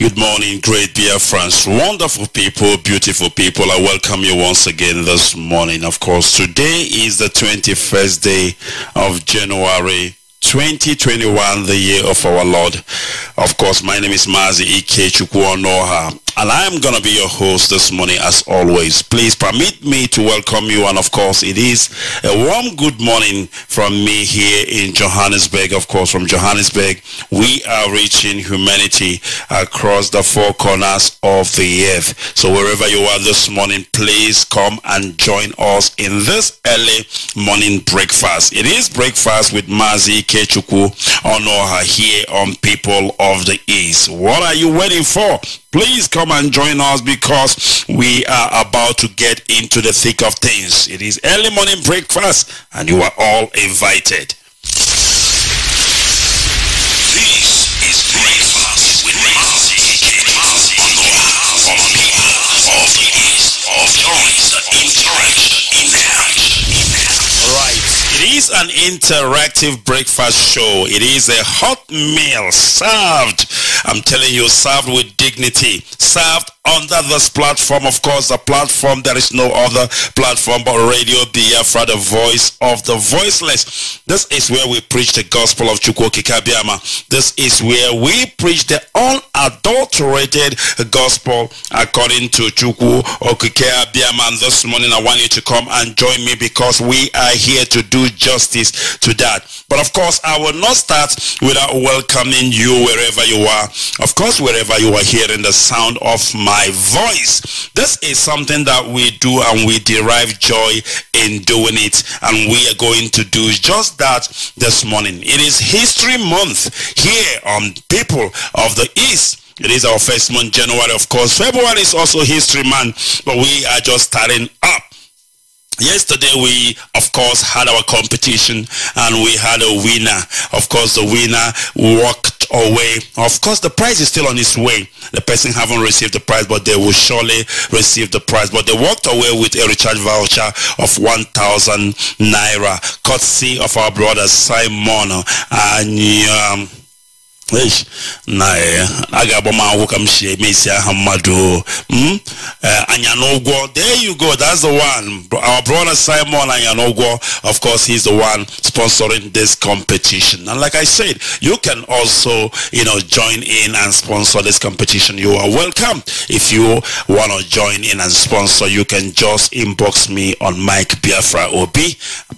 Good morning, great dear friends, wonderful people, beautiful people. I welcome you once again this morning. Of course, today is the 21st day of January 2021, the year of our Lord. Of course, my name is Mazi Ikechukwu Onuoha, and I am going to be your host this morning as always. Please permit me to welcome you, and of course, it is a warm good morning from me here in Johannesburg. Of course, from Johannesburg, we are reaching humanity across the four corners of the earth. So wherever you are this morning, please come and join us in this early morning breakfast. It is breakfast with Mazi Ikechukwu Onuoha here on People of the East. What are you waiting for? Please come and join us because we are about to get into the thick of things. It is early morning breakfast and you are all invited. Is an interactive breakfast show. It is a hot meal served. I'm telling you, served with dignity. Served under this platform. Of course, the platform, there is no other platform but Radio Biafra, the voice of the voiceless. This is where we preach the gospel of Chukwu Okike Abiama. This is where we preach the unadulterated gospel according to Chukwu Okike Abiama. And this morning I want you to come and join me because we are here to do justice to that. But of course, I will not start without welcoming you wherever you are. Of course, wherever you are hearing the sound of my voice. This is something that we do and we derive joy in doing it. And we are going to do just that this morning. It is History Month here on People of the East. It is our first month, January, of course. February is also History Month, but we are just starting up. Yesterday we of course had our competition and we had a winner. Of course the winner walked away. Of course the prize is still on its way. The person haven't received the prize but they will surely receive the prize. But they walked away with a recharge voucher of 1,000 Naira courtesy of our brother Simon and um, na eh, aha mmadụ. Hmm? Eh, there you go that's the one. Our brother Simon anya of course he's the one sponsoring this competition. And like I said you can also you know join in and sponsor this competition. You are welcome. If you want to join in and sponsor you can just inbox me on Mike Biafra OB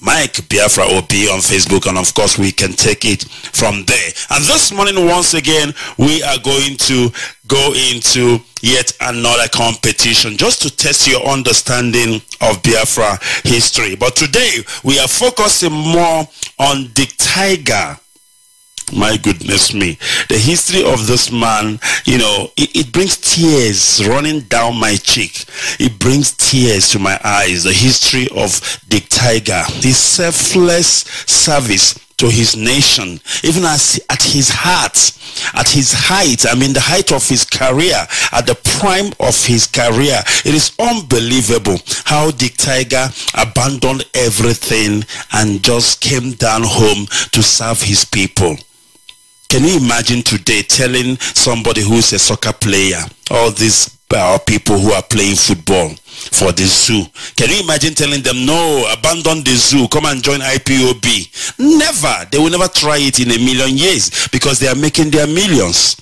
Mike Biafra OB on Facebook and of course we can take it from there. And this morning once again we are going to go into yet another competition just to test your understanding of Biafra history. But today we are focusing more on Dick Tiger. My goodness me. The history of this man you know it, it, brings tears running down my cheek. It brings tears to my eyes. The history of Dick Tiger his selfless service to his nation even as at his heart at his height i mean the height of his career at the prime of his career. It is unbelievable how Dick Tiger abandoned everything and just came down home to serve his people. Can you imagine today telling somebody who is a soccer player all these uh, people who are playing football for the zoo. Can you imagine telling them, no, abandon the zoo, come and join IPOB? Never. They will never try it in a million years because they are making their millions.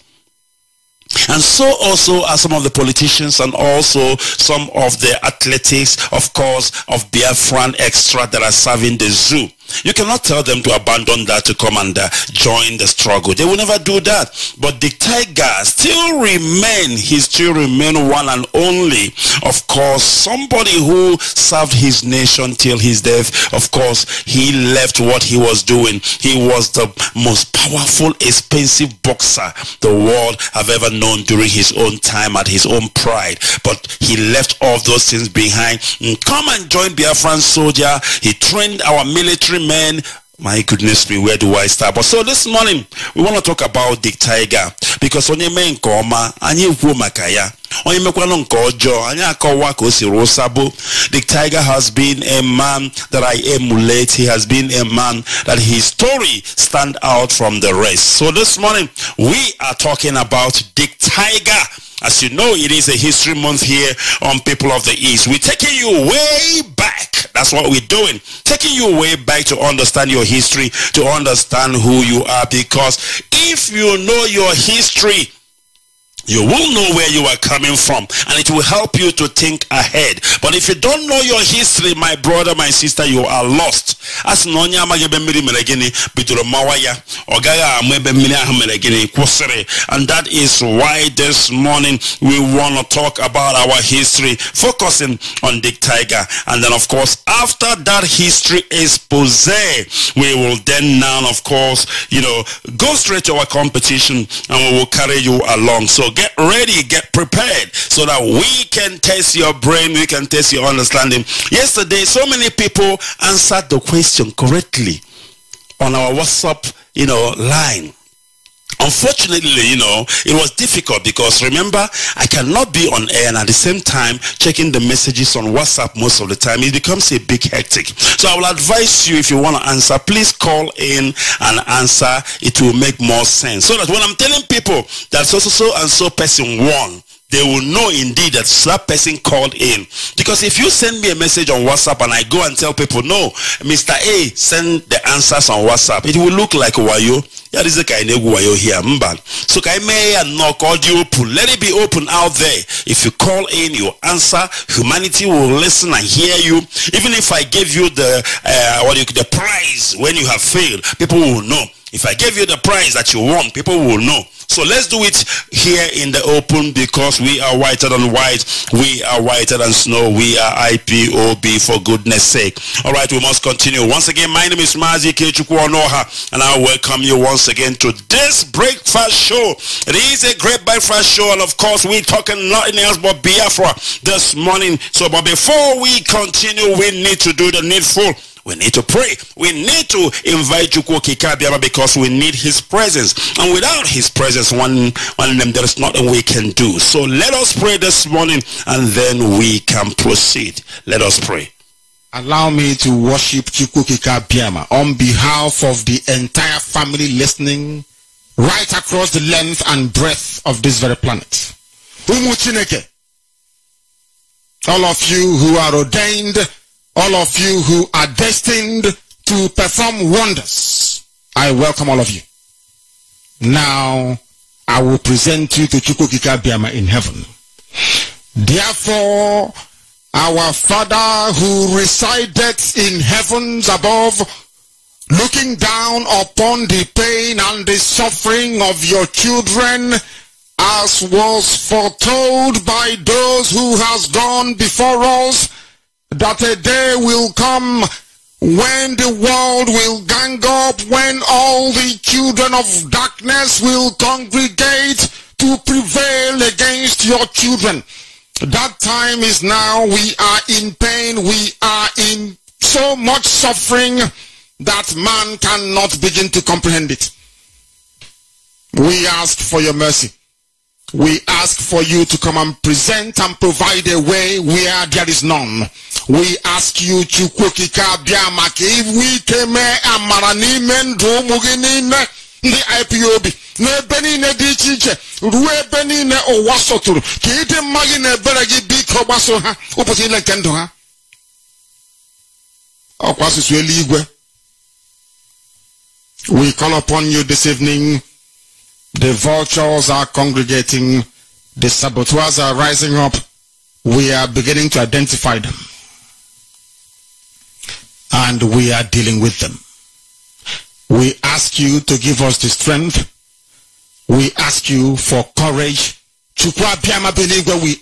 And so also are some of the politicians and also some of the athletics, of course, of Biafran extra that are serving the zoo. You cannot tell them to abandon that to come and uh, join the struggle. They will never do that. But the tiger still remain, he still remain one and only. Of course, somebody who served his nation till his death. Of course, he left what he was doing. He was the most powerful, expensive boxer the world have ever known during his own time at his own pride. But he left all those things behind. Come and join Biafran soldier. He trained our military men my goodness me, where do I start? But so this morning, we want to talk about Dick Tiger. Because onye mee nke ọma anyị ekwuo maka ya. Onye mekwanụ nke ọjọọ anyị akọwa ka o si rụsabo Dick Tiger has been a man that I emulate. He has been a man that his story stand out from the rest. So this morning we are talking about Dick Tiger as you know, it is a history month here on People of the East. We're taking you way back. That's what we're doing. Taking you way back to understand your history, to understand who you are. Because if you know your history, you will know where you are coming from and it will help you to think ahead. But if you don't know your history my brother my sister you are lost. As na onye amaghị ebe mmiri mere gịnị bidoro mawa ya ọ gaghị ama gịnị and that is why this morning we want to talk about our history focusing on Dick Tiger. And then of course after that history expose we will then now of course you know go straight to our competition and we will carry you along. So get ready, get prepared so that we can test your brain, we can test your understanding. Yesterday, so many people answered the question correctly on our WhatsApp, you know, line. Unfortunately, you know, it was difficult because remember, I cannot be on air and at the same time checking the messages on WhatsApp most of the time. It becomes a big hectic. So I will advise you if you want to answer, please call in and answer. It will make more sense. So that when I'm telling people that so, so, so and so person won, they will know indeed that that person called in. Because if you send me a message on WhatsApp and I go and tell people, no, Mr. A, send the answers on WhatsApp, it will look like wayo. Yeah, this is a kind of wayo here. Mban. So I may knock audio open. Let it be open out there. If you call in, you answer. Humanity will listen and hear you. Even if I give you the uh, what you the prize when you have failed, people will know. If I gave you the prize that you want, people will know. So let's do it here in the open because we are whiter than white. We are whiter than snow. We are IPOB for goodness sake. All right, we must continue. Once again, my name is Mazi Ikechukwu Onuoha and I welcome you once again to this breakfast show. It is a great breakfast show and of course we're talking nothing else but Biafra this morning. So but before we continue, we need to do the needful. We need to pray. We need to invite Chukwu Okike Abiama because we need his presence. And without his presence, one, one of them, there is nothing we can do. So let us pray this morning and then we can proceed. Let us pray. Allow me to worship Chukwu Okike Abiama on behalf of the entire family listening right across the length and breadth of this very planet. All of you who are ordained all of you who are destined to perform wonders, I welcome all of you. Now, I will present you to Chukwu Okike Abiama in heaven. Therefore, our Father who resideth in heavens above, looking down upon the pain and the suffering of your children, as was foretold by those who has gone before us, that a day will come when the world will gang up, when all the children of darkness will congregate to prevail against your children. That time is now. We are in pain. We are in so much suffering that man cannot begin to comprehend it. We ask for your mercy. We ask for you to come and present and provide a way where there is none. We ask you chukwukika bịa maka iwu ike mee amara n'ime ndụ ụmụ gị niile ndị IPOB n'ebe niile dị iche iche ruo ebe niile ụwa sọtụrụ ka ịdị mma gị na ebere gị biko ha. Ụbọchị niile nke ndụ ha. Ọkwa asụsụ eluigwe we call upon you this evening the vultures are congregating. The saboteurs are rising up. We are beginning to identify them. And we are dealing with them. We ask you to give us the strength. We ask you for courage. We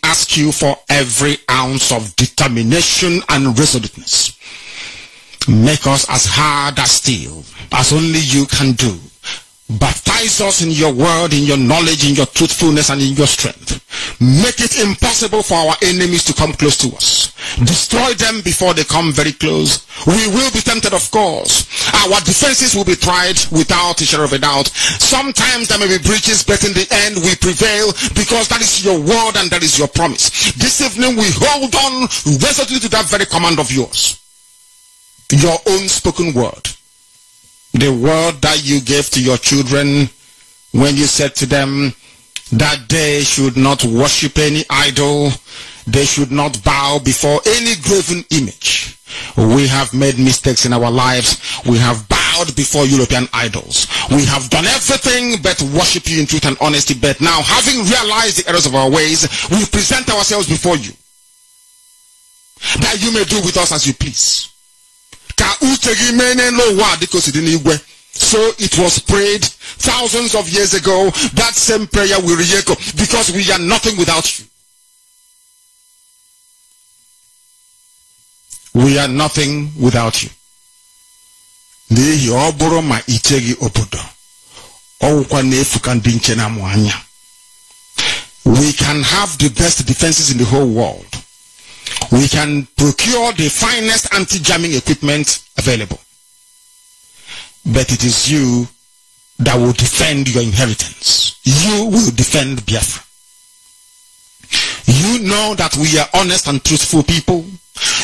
ask you for every ounce of determination and resoluteness. Make us as hard as steel, as only you can do. Baptize us in your word, in your knowledge, in your truthfulness, and in your strength. make it impossible for our enemies to come close to us. Destroy them before they come very close. We will be tempted, of course. Our defenses will be tried without a shadow of a doubt. Sometimes there may be breaches, but in the end we prevail because that is your word and that is your promise. This evening we hold on resolutely to that very command of yours. Your own spoken word. The word that you gave to your children when you said to them that they should not worship any idol, they should not bow before any graven image. We have made mistakes in our lives. We have bowed before European idols. We have done everything but worship you in truth and honesty. But now, having realized the errors of our ways, we present ourselves before you. That you may do with us as you please. So it was prayed thousands of years ago. That same prayer will re-echo because we are nothing without you. We are nothing without you. n'ihi ọ bụrụ ma icheghị obodo ọwụkwa na-efu ka ndị nche na-amụ anya we can have the best defenses in the whole world we can procure the finest anti-jamming equipment available but it is you that will defend your inheritance. You will defend Biafra. You know that we are honest and truthful people.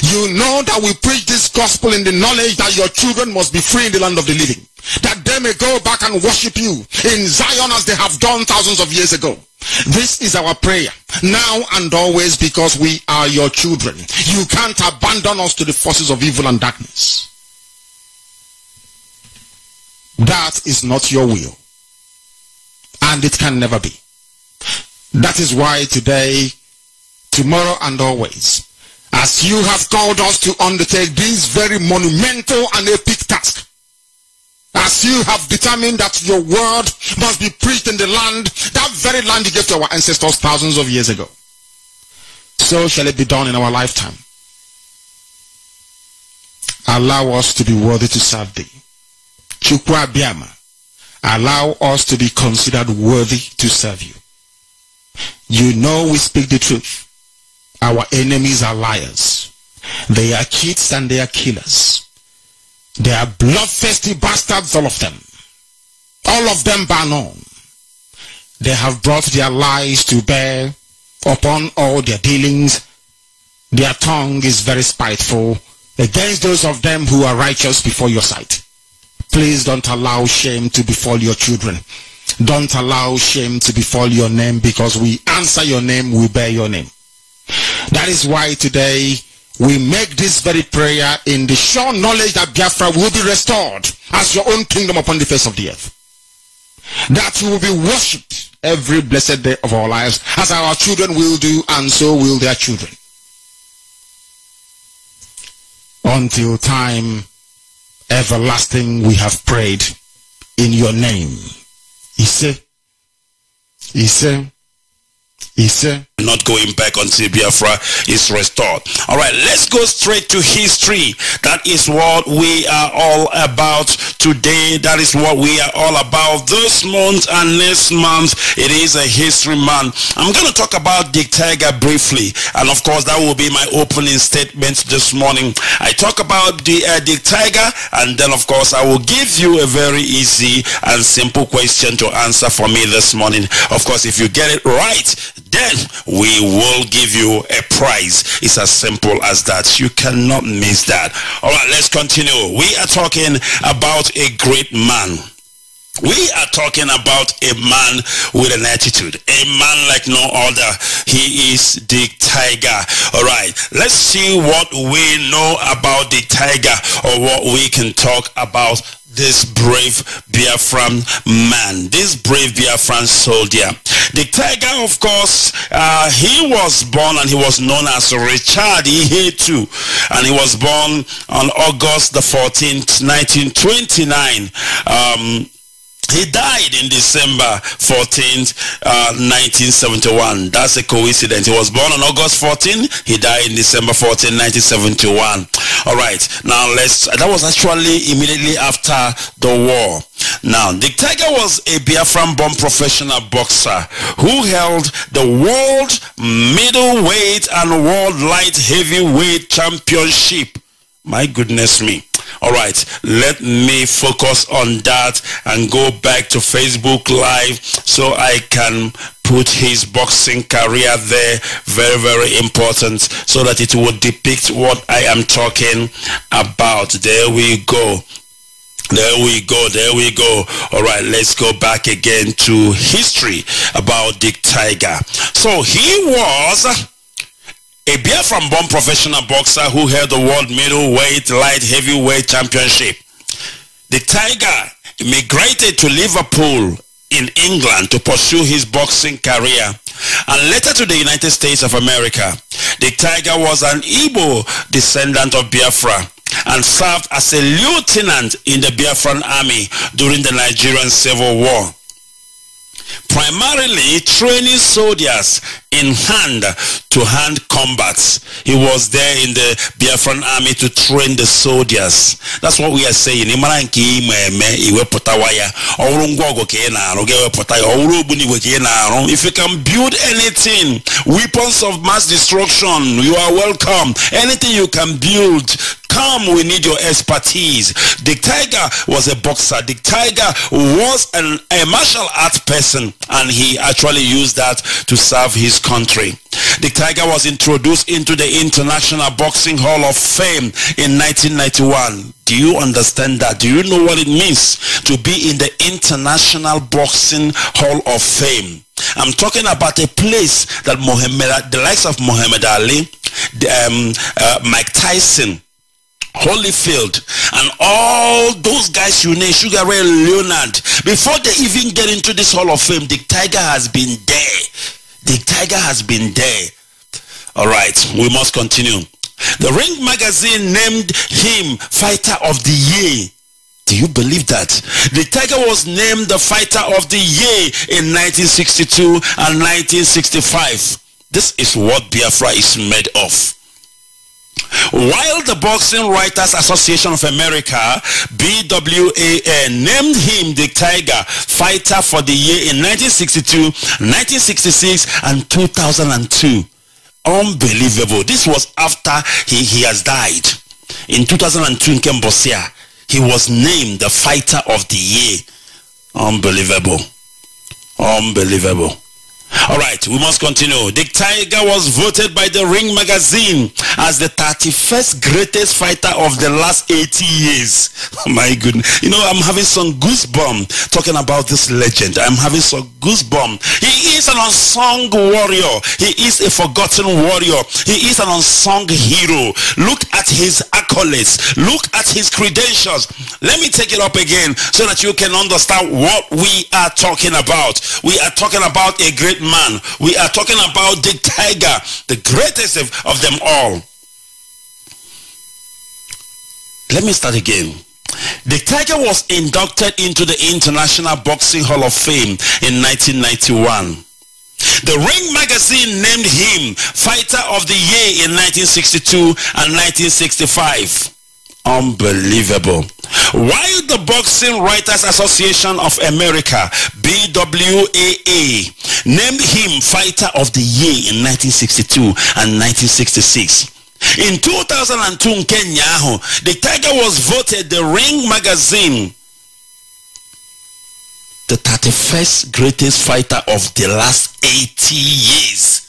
You know that we preach this gospel in the knowledge that your children must be free in the land of the living. That they may go back and worship you in Zion as they have done thousands of years ago. This is our prayer now and always because we are your children. You can't abandon us to the forces of evil and darkness. That is not your will. And it can never be. That is why today, tomorrow and always, as you have called us to undertake this very monumental and epic task, as you have determined that your word must be preached in the land, that very land you gave to our ancestors thousands of years ago. So shall it be done in our lifetime. Allow us to be worthy to serve thee. Chukwa Biama, allow us to be considered worthy to serve you. You know we speak the truth. Our enemies are liars. They are cheats and they are killers. They are bloodthirsty bastards, all of them. All of them bar none. They have brought their lies to bear upon all their dealings. Their tongue is very spiteful against those of them who are righteous before your sight. Please don't allow shame to befall your children. Don't allow shame to befall your name because we answer your name, we bear your name. That is why today we make this very prayer in the sure knowledge that Biafra will be restored as your own kingdom upon the face of the earth. That you will be worshipped every blessed day of our lives as our children will do and so will their children. Until time everlasting we have prayed in your name. He said, he said, he said, not going back until Biafra is restored. All right, let's go straight to history. That is what we are all about today. That is what we are all about this month and next month. It is a history month. I'm going to talk about Dick Tiger briefly. And of course, that will be my opening statement this morning. I talk about the uh, Dick Tiger and then of course I will give you a very easy and simple question to answer for me this morning. Of course, if you get it right, then we will give you a prize. It's as simple as that. You cannot miss that. All right, let's continue. We are talking about a great man. We are talking about a man with an attitude. A man like no other. He is the tiger. All right. Let's see what we know about the tiger or what we can talk about this brave Biafran man, this brave Biafran soldier. The tiger, of course, uh, he was born and he was known as Richard Ihetu. And he was born on August the 14th, 1929. Um, He died in December 14th, uh, 1971. That's a coincidence. He was born on August 14. He died in December 14, 1971. All right. Now let's, that was actually immediately after the war. Now, Dick Tiger was a Biafran-born professional boxer who held the world middleweight and world light heavyweight championship. My goodness me. All right, let me focus on that and go back to Facebook Live so I can put his boxing career there. Very, very important so that it would depict what I am talking about. There we go. There we go, there we go. All right, let's go back again to history about Dick Tiger. So he was a Biafran born professional boxer who held the world middleweight light heavyweight championship. The Tiger immigrated to Liverpool in England to pursue his boxing career and later to the United States of America. The Tiger was an Igbo descendant of Biafra and served as a lieutenant in the Biafran army during the Nigerian Civil War primarily training soldiers in hand-to-hand combats. He was there in the Biafran army to train the soldiers. That's what we are saying. If you can build anything, weapons of mass destruction, you are welcome. Anything you can build, come we need your expertise. The tiger was a boxer. The tiger was an, a martial art person and he actually used that to serve his country. The tiger was introduced into the international boxing hall of fame in 1991 do you understand that? Do you know what it means to be in the international boxing hall of fame? I'm talking about a place that Muhammad, the likes of Muhammad Ali, the, um, uh, Mike Tyson, Holyfield, and all those guys you name, Sugar Ray Leonard, before they even get into this Hall of Fame, the Tiger has been there. The Tiger has been there. All right, we must continue. The Ring magazine named him Fighter of the Year. Do you believe that? The Tiger was named the Fighter of the Year in 1962 and 1965. This is what Biafra is made of. While the Boxing Writers Association of America, BWAA, eh, named him the Tiger Fighter for the year in 1962, 1966, and 2002. Unbelievable. This was after he, he has died. In 2002 in Cambodia, he was named the Fighter of the Year. Unbelievable. Unbelievable. All right, we must continue. The Tiger was voted by the Ring magazine as the 31st greatest fighter of the last 80 years. Oh my goodness. You know, I'm having some goosebumps talking about this legend. I'm having some goosebumps. He is an unsung warrior. He is a forgotten warrior. He is an unsung hero. Look at his accolades. Look at his credentials. Let me take it up again so that you can understand what we are talking about. We are talking about a great man. We are talking about the tiger, the greatest of them all. Let me start again. The Tiger was inducted into the International Boxing Hall of Fame in 1991. The Ring magazine named him Fighter of the Year in 1962 and 1965. Unbelievable. While the Boxing Writers Association of America, BWAA, named him Fighter of the Year in 1962 and 1966. In 2002 in Kenya, the Tiger was voted the Ring magazine the 31st greatest fighter of the last 80 years.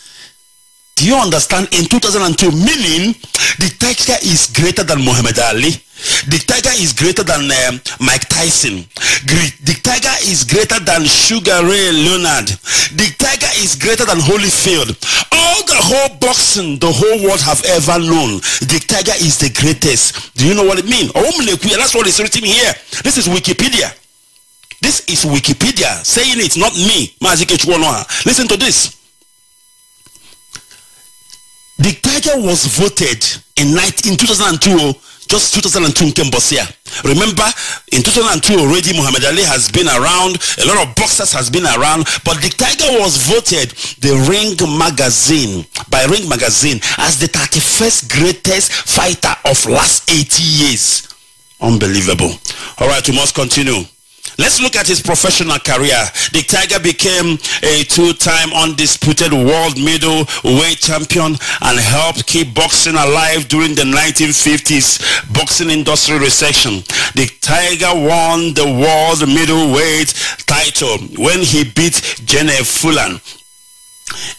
Do you understand? In 2002, meaning the tiger is greater than Muhammad Ali. The tiger is greater than um, Mike Tyson. The tiger is greater than Sugar Ray Leonard. The tiger is greater than Holyfield. All the whole boxing, the whole world have ever known. The tiger is the greatest. Do you know what it means? That's what is written here. This is Wikipedia. This is Wikipedia saying it, not me. Listen to this. The tiger was voted in, 19, in 2002 just 2002 nke mbọsị ya remember in 2002 already muhammad ali has been around a lot of boxers has been around but the tiger was voted the ring magazine by ring magazine as the 31st greatest fighter of last 80 years. Unbelievable. All right we must continue Let's look at his professional career. The Tiger became a two-time undisputed world middleweight champion and helped keep boxing alive during the 1950s boxing industry recession. The Tiger won the world middleweight title when he beat Gene Fullmer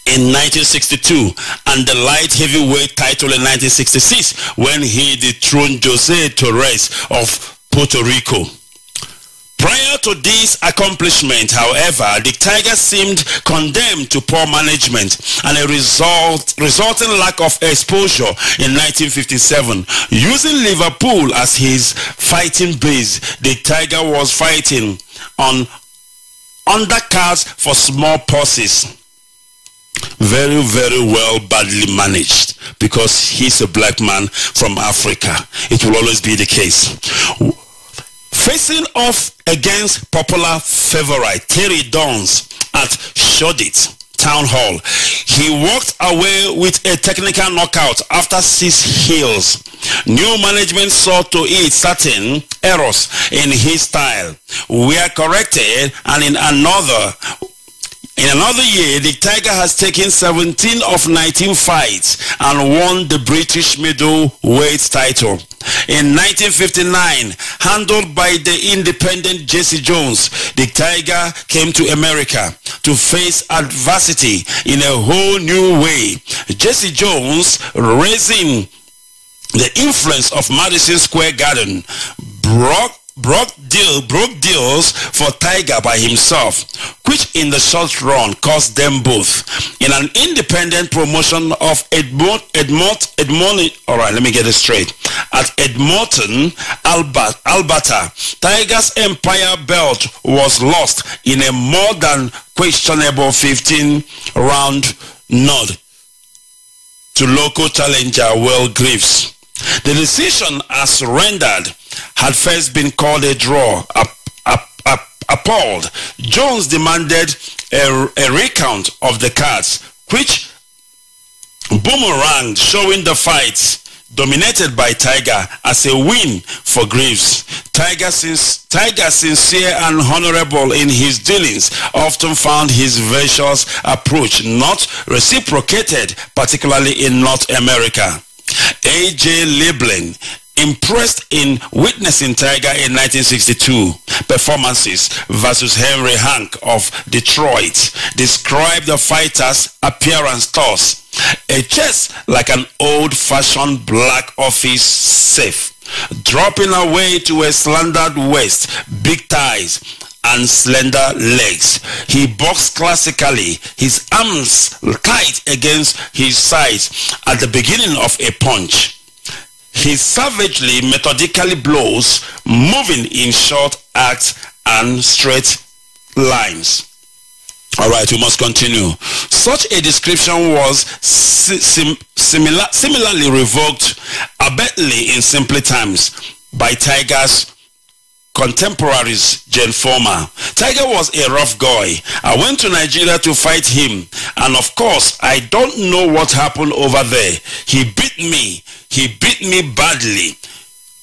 in 1962 and the light heavyweight title in 1966 when he dethroned Jose Torres of Puerto Rico. Prior to this accomplishment, however, the Tigers seemed condemned to poor management and a result, resulting lack of exposure in 1957. Using Liverpool as his fighting base, the Tiger was fighting on undercards for small purses. Very very well badly managed because he's a black man from africa. It will always be the case facing off against popular favorite Terry Downes at shoreditch town hall he walked away with a technical knockout after six heels. new management saw to it certain errors in his style were corrected and in another in another year, the Tiger has taken 17 of 19 fights and won the British middleweight title. In 1959, handled by the independent Jersey Jones, the Tiger came to America to face adversity in a whole new way. Jersey Jones, raising the influence of Madison Square Garden, broke broke deal broke deals for Tiger by himself, which in the short run cost them both. In an independent promotion of Edmont Edmont Edmont all right, let me get it straight. At Edmonton, Albert, Alberta, Tiger's empire belt was lost in a more than questionable 15 round nod to local challenger Will Greaves. The decision as rendered had first been called a draw. Up, up, up, appalled, Jones demanded a, a recount of the cards, which boomeranged, showing the fights dominated by Tiger as a win for Greaves. Tiger, since, Tiger, sincere and honorable in his dealings, often found his vicious approach not reciprocated, particularly in North America. A.J. Liebling impressed in witnessing Tiger in 1962 performances versus Henry Hank of Detroit described the fighter's appearance thus a chest like an old-fashioned black office safe dropping away to a slandered waist big thighs and slender legs. He boxed classically, his arms tight against his sides at the beginning of a punch. He savagely, methodically blows, moving in short arcs and straight lines. All right, we must continue. Such a description was sim similar, similarly revoked abruptly in simply times by Tiger's contemporaries Gene Fullmer. Tiger was a rough guy. I went to Nigeria to fight him and of course I don't know what happened over there. He beat me. He beat me badly.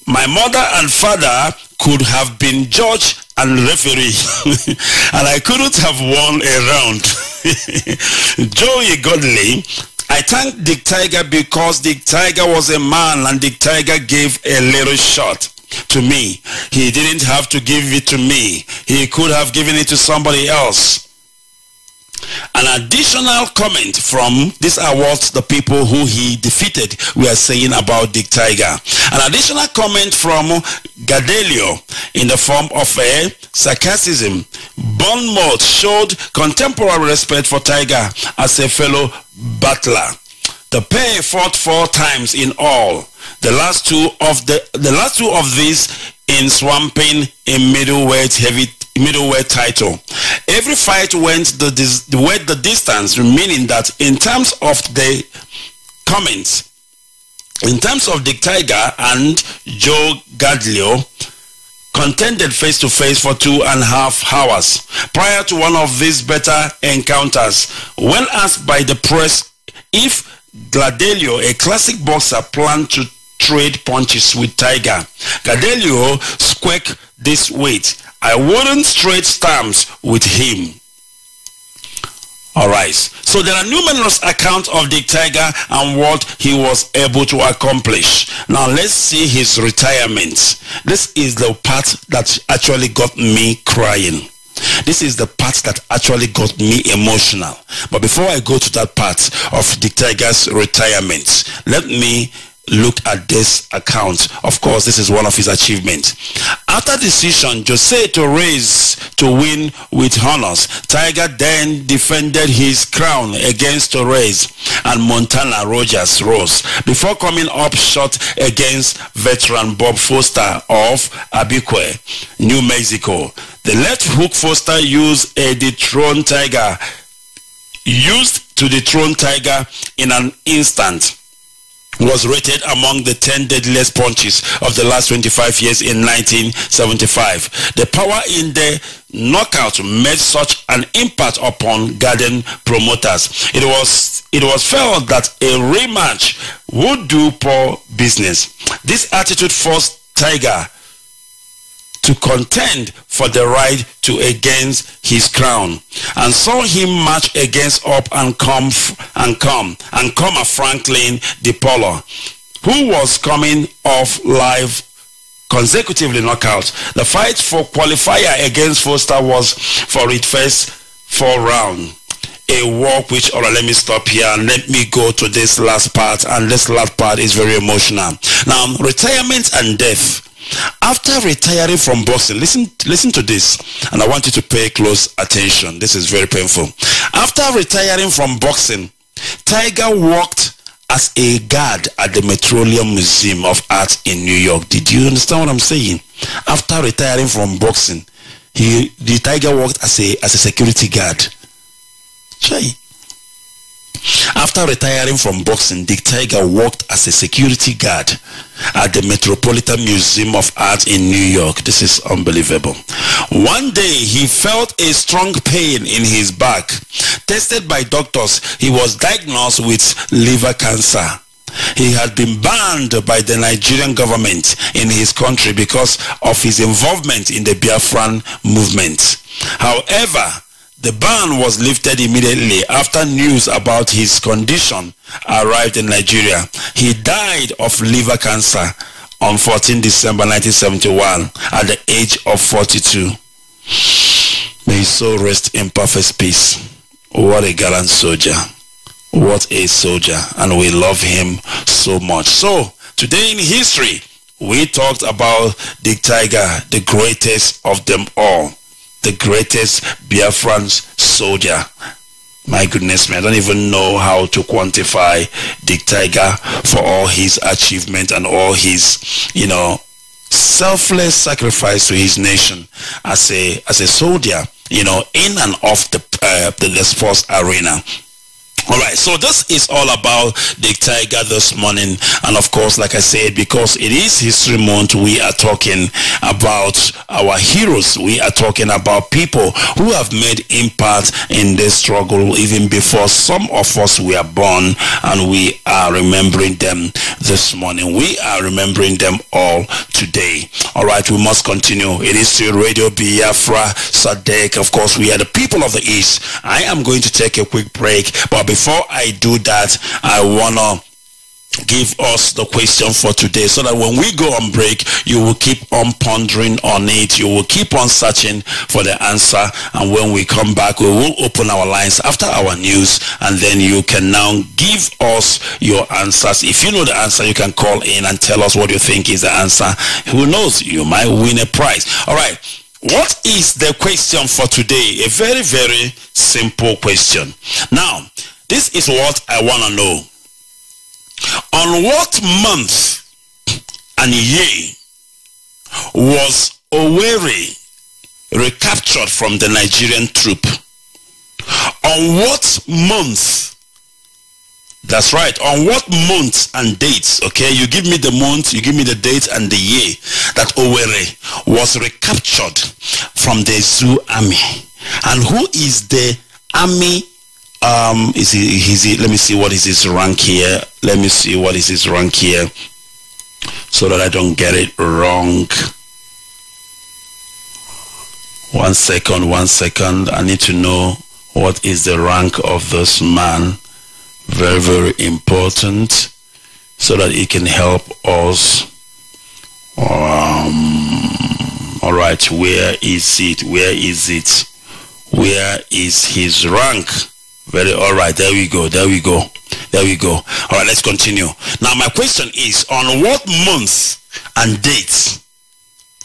My mother and father could have been judge and referee and I couldn't have won a round. Joey Giardello I thank Dick Tiger because Dick Tiger was a man and Dick Tiger gave a little shot to me. He didn't have to give it to me. He could have given it to somebody else. An additional comment from this awards the people who he defeated we are saying about Dick Tiger. An additional comment from Giardello in the form of a sarcasm. Bournemouth showed contemporary respect for Tiger as a fellow battler. The pair fought four times in all. The last two of the the last two of these in swamping a middleweight heavy middleweight title. Every fight went the, the went the distance, meaning that in terms of the comments, In terms of Dick Tiger and Joe Giardello, contended face to face for two and a half hours. Prior to one of these better encounters, when asked by the press if Giardello, a classic boxer, planned to trade punches with Tiger, Giardello squawked this weight. I wouldn't trade stamps with him. Alright, so there are numerous accounts of the Tiger and what he was able to accomplish. Now let's see his retirement. This is the part that actually got me crying. This is the part that actually got me emotional. But before I go to that part of the Tiger's retirement, let me look at this account. Of course, this is one of his achievements. After decision, Jose to Torres to win with honors, Tiger then defended his crown against Torres and Montana Rogers Rose before coming up short against veteran Bob Foster of Albuquerque, New Mexico. The left hook Foster used a dethroned Tiger, used to dethrone Tiger in an instant was rated among the 10 deadliest punches of the last 25 years in 1975. The power in the knockout made such an impact upon garden promoters. It was it was felt that a rematch would do poor business. This attitude forced Tiger to contend for the right to against his crown and saw him match against up and come and come and come a Franklin DePaula who was coming off live consecutively knockout. The fight for qualifier against Foster was for its first four round. A walk which, all right, let me stop here and let me go to this last part. And this last part is very emotional. Now, retirement and death. After retiring from boxing, listen, listen to this, and I want you to pay close attention. This is very painful. After retiring from boxing, Tiger worked as a guard at the Metropolitan Museum of Art in New York. Did you understand what I'm saying? After retiring from boxing, he the Tiger worked as a as a security guard. Try. After retiring from boxing, Dick Tiger worked as a security guard at the Metropolitan Museum of Art in New York. This is unbelievable. One day, he felt a strong pain in his back. Tested by doctors, he was diagnosed with liver cancer. He had been banned by the Nigerian government in his country because of his involvement in the Biafran movement. However, the ban was lifted immediately after news about his condition arrived in Nigeria. He died of liver cancer on 14 December 1971 at the age of 42. May his soul rest in perfect peace. What a gallant soldier. What a soldier. And we love him so much. So, today in history, we talked about the tiger, the greatest of them all the greatest Biafran soldier. My goodness me, I don't even know how to quantify Dick Tiger for all his achievement and all his, you know, selfless sacrifice to his nation as a as a soldier, you know, in and off the uh, the, the sports arena. All right, so this is all about the tiger this morning. And of course, like I said, because it is History Month, we are talking about our heroes. We are talking about people who have made impact in this struggle even before some of us were born. And we are remembering them this morning. We are remembering them all today. All right, we must continue. It is still Radio Biafra SADEC. Of course, we are the people of the East. I am going to take a quick break, but before I do that, I want to give us the question for today so that when we go on break you will keep on pondering on it. You will keep on searching for the answer. And when we come back we will open our lines after our news. And then you can now give us your answers. If you know the answer you can call in and tell us what you think is the answer. Who knows? You might win a prize. All right. What is the question for today? A very very simple question. Now this is what i want to know on what month and year was Owerri recaptured from the Nigerian troop? On what month That's right. On what month and dates, okay, you give me the month, you give me the date and the year that Owerri was recaptured from the Zoo army. And who is the army um is he is he let me see what is his rank here. Let me see what is his rank here. So that i don't get it wrong. One second one second. I need to know what is the rank of this man. Very very important. So that he can help us. Um all right where is it? Where is it? Where is his rank very all right there we go there we go there we go. All right let's continue. Now my question is on what month and date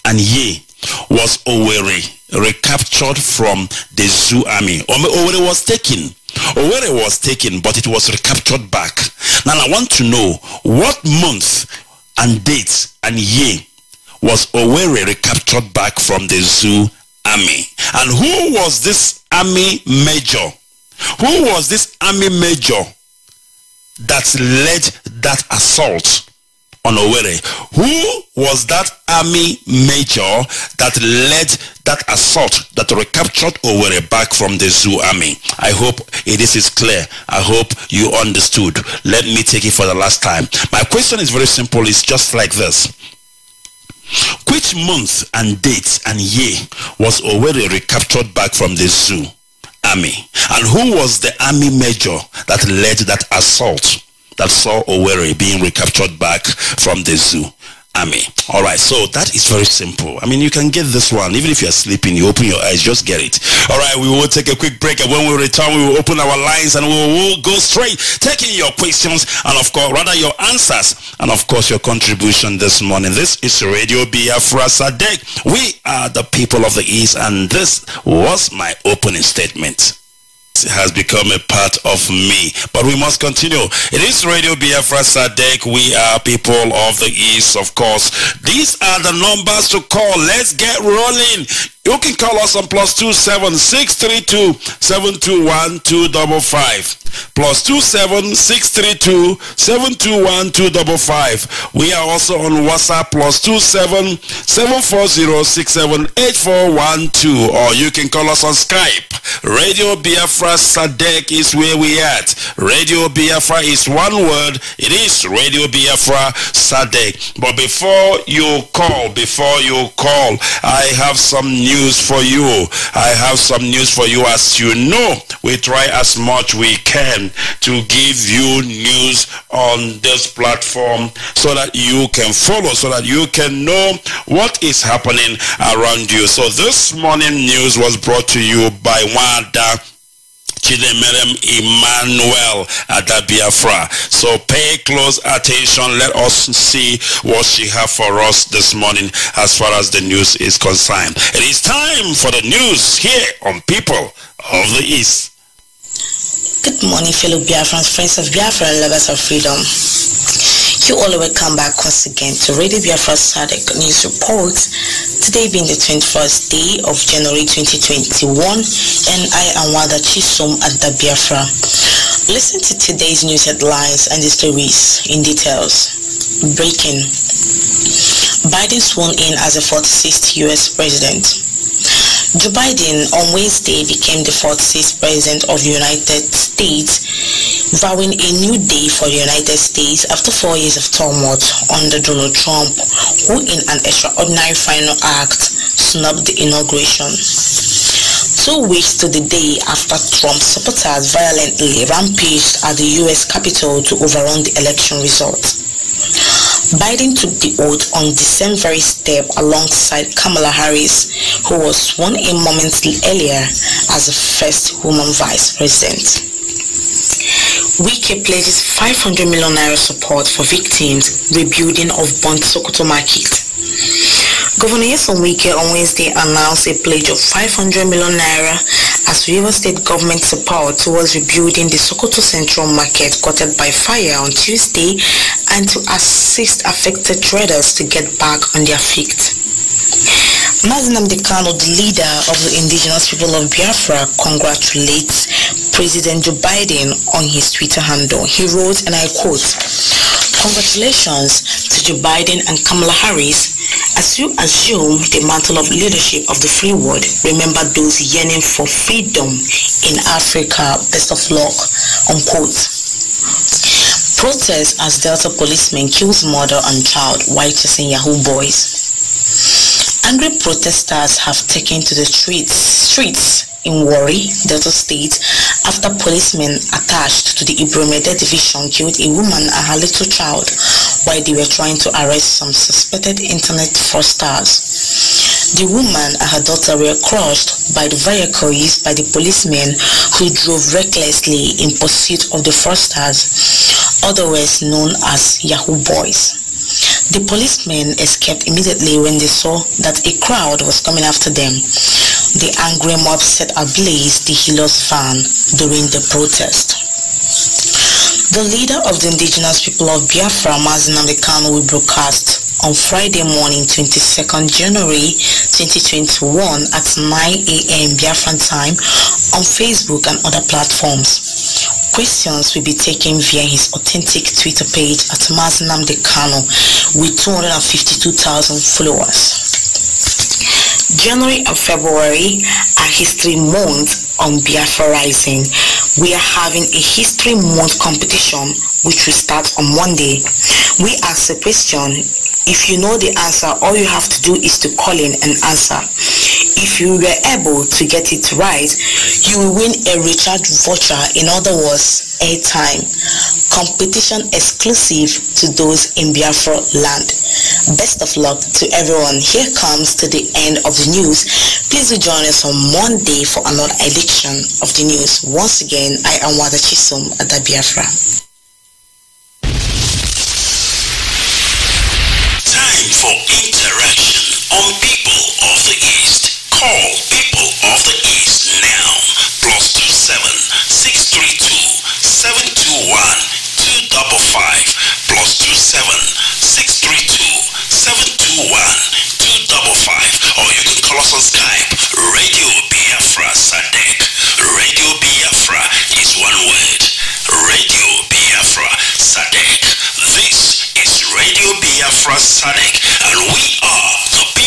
and year was Owerri recaptured from the Zoo army? Owerri was taken. Owerri was taken but it was recaptured back. Now I want to know what month and date and year was Owerri recaptured back from the Zoo army? And who was this army major who was this army major that led that assault on Owerri? Who was that army major that led that assault that recaptured Owerri back from the Zoo army? I hope this is clear. I hope you understood. Let me take it for the last time. My question is very simple. It's just like this. Which month and date and year was Owerri recaptured back from the Zoo? Army. And who was the army major that led that assault that saw Owerri being recaptured back from the zoo army. All right so that is very simple. I mean you can get this one. Even if you're sleeping you open your eyes just get it. All right we will take a quick break and when we return we will open our lines and we will go straight taking your questions and of course rather your answers and of course your contribution this morning. This is radio biafra sadek. We are the people of the east and this was my opening statement has become a part of me. But we must continue. It is Radio Biafra Sadek. We are people of the East, of course. These are the numbers to call. Let's get rolling. You can call us on plus two seven six three two seven two one two double five. Plus two seven six three two seven two one two double five. We are also on WhatsApp plus two seven seven four zero six seven eight four one two. Or you can call us on Skype. Radio Biafra Sadek is where we at. Radio Biafra is one word. It is Radio Biafra Sadek. But before you call, before you call, I have some news for you. I have some news for you. As you know, we try as much we can to give you news on this platform so that you can follow, so that you can know what is happening around you. So this morning news was brought to you by Wanda Chidemerem Emmanuel Adabiafra. So pay close attention. Let us see what she has for us this morning as far as the news is concerned. It is time for the news here on People of the East. Good morning, fellow Biafrans, friends of Biafra lovers of freedom. You all welcome back once again to Radio Biafra Sadek News Report. Today being the 21st day of January 2021 and I am Wada Chisom at the Biafra. Listen to today's news headlines and the stories in details. Breaking. Biden sworn in as the 46th US President. Joe Biden on Wednesday became the 46th President of the United States, vowing a new day for the United States after four years of turmoil under Donald Trump, who in an extraordinary final act snubbed the inauguration. Two weeks to the day after Trump's supporters violently rampaged at the U.S. Capitol to overrun the election results. Biden took the oath on the same very step alongside Kamala Harris, who was sworn in moments earlier as the first woman vice president. Wike pledges 500 million naira support for victims rebuilding of burnt Sokoto market. Governor Nyesom Wike on Wednesday announced a pledge of 500 million naira as River State government support towards rebuilding the Sokoto Central Market gutted by fire on Tuesday and to assist affected traders to get back on their feet. Mazi Nnamdi Kanu, the leader of the indigenous people of Biafra, congratulates President Joe Biden on his Twitter handle. He wrote, and I quote, Congratulations to Joe Biden and Kamala Harris. As you assume the mantle of leadership of the free world, remember those yearning for freedom in Africa. Best of luck. Unquote. Protest as Delta policeman kills mother and child while chasing Yahoo boys. Angry protesters have taken to the streets, streets in Warri, Delta State, after policemen attached to the Ebrumede division killed a woman and her little child while they were trying to arrest some suspected internet fraudsters. The woman and her daughter were crushed by the vehicle used by the policemen who drove recklessly in pursuit of the fraudsters, otherwise known as Yahoo Boys. The policemen escaped immediately when they saw that a crowd was coming after them. The angry mob set ablaze the Hilux van during the protest. The leader of the indigenous people of Biafra, Mazi Nnamdi Kanu, will broadcast on Friday morning, 22nd January 2021 at 9 a.m. Biafran time on Facebook and other platforms. Questions will be taken via his authentic Twitter page at Mazi Nnamdi with 252,000 followers. January and February are history months on Biafra Rising. We are having a history month competition which will start on Monday. We ask a question. If you know the answer, all you have to do is to call in and answer. If you were able to get it right, you will win a recharge voucher, in other words, airtime. Competition exclusive to those in Biafra land. Best of luck to everyone. Here comes to the end of the news. Please do join us on Monday for another edition of the news. Once again, I am Wada Chisum at Biafra. Time for on Skype. Radio Biafra Sadek. Radio Biafra is one word. Radio Biafra Sadek. This is Radio Biafra Sadek, and we are the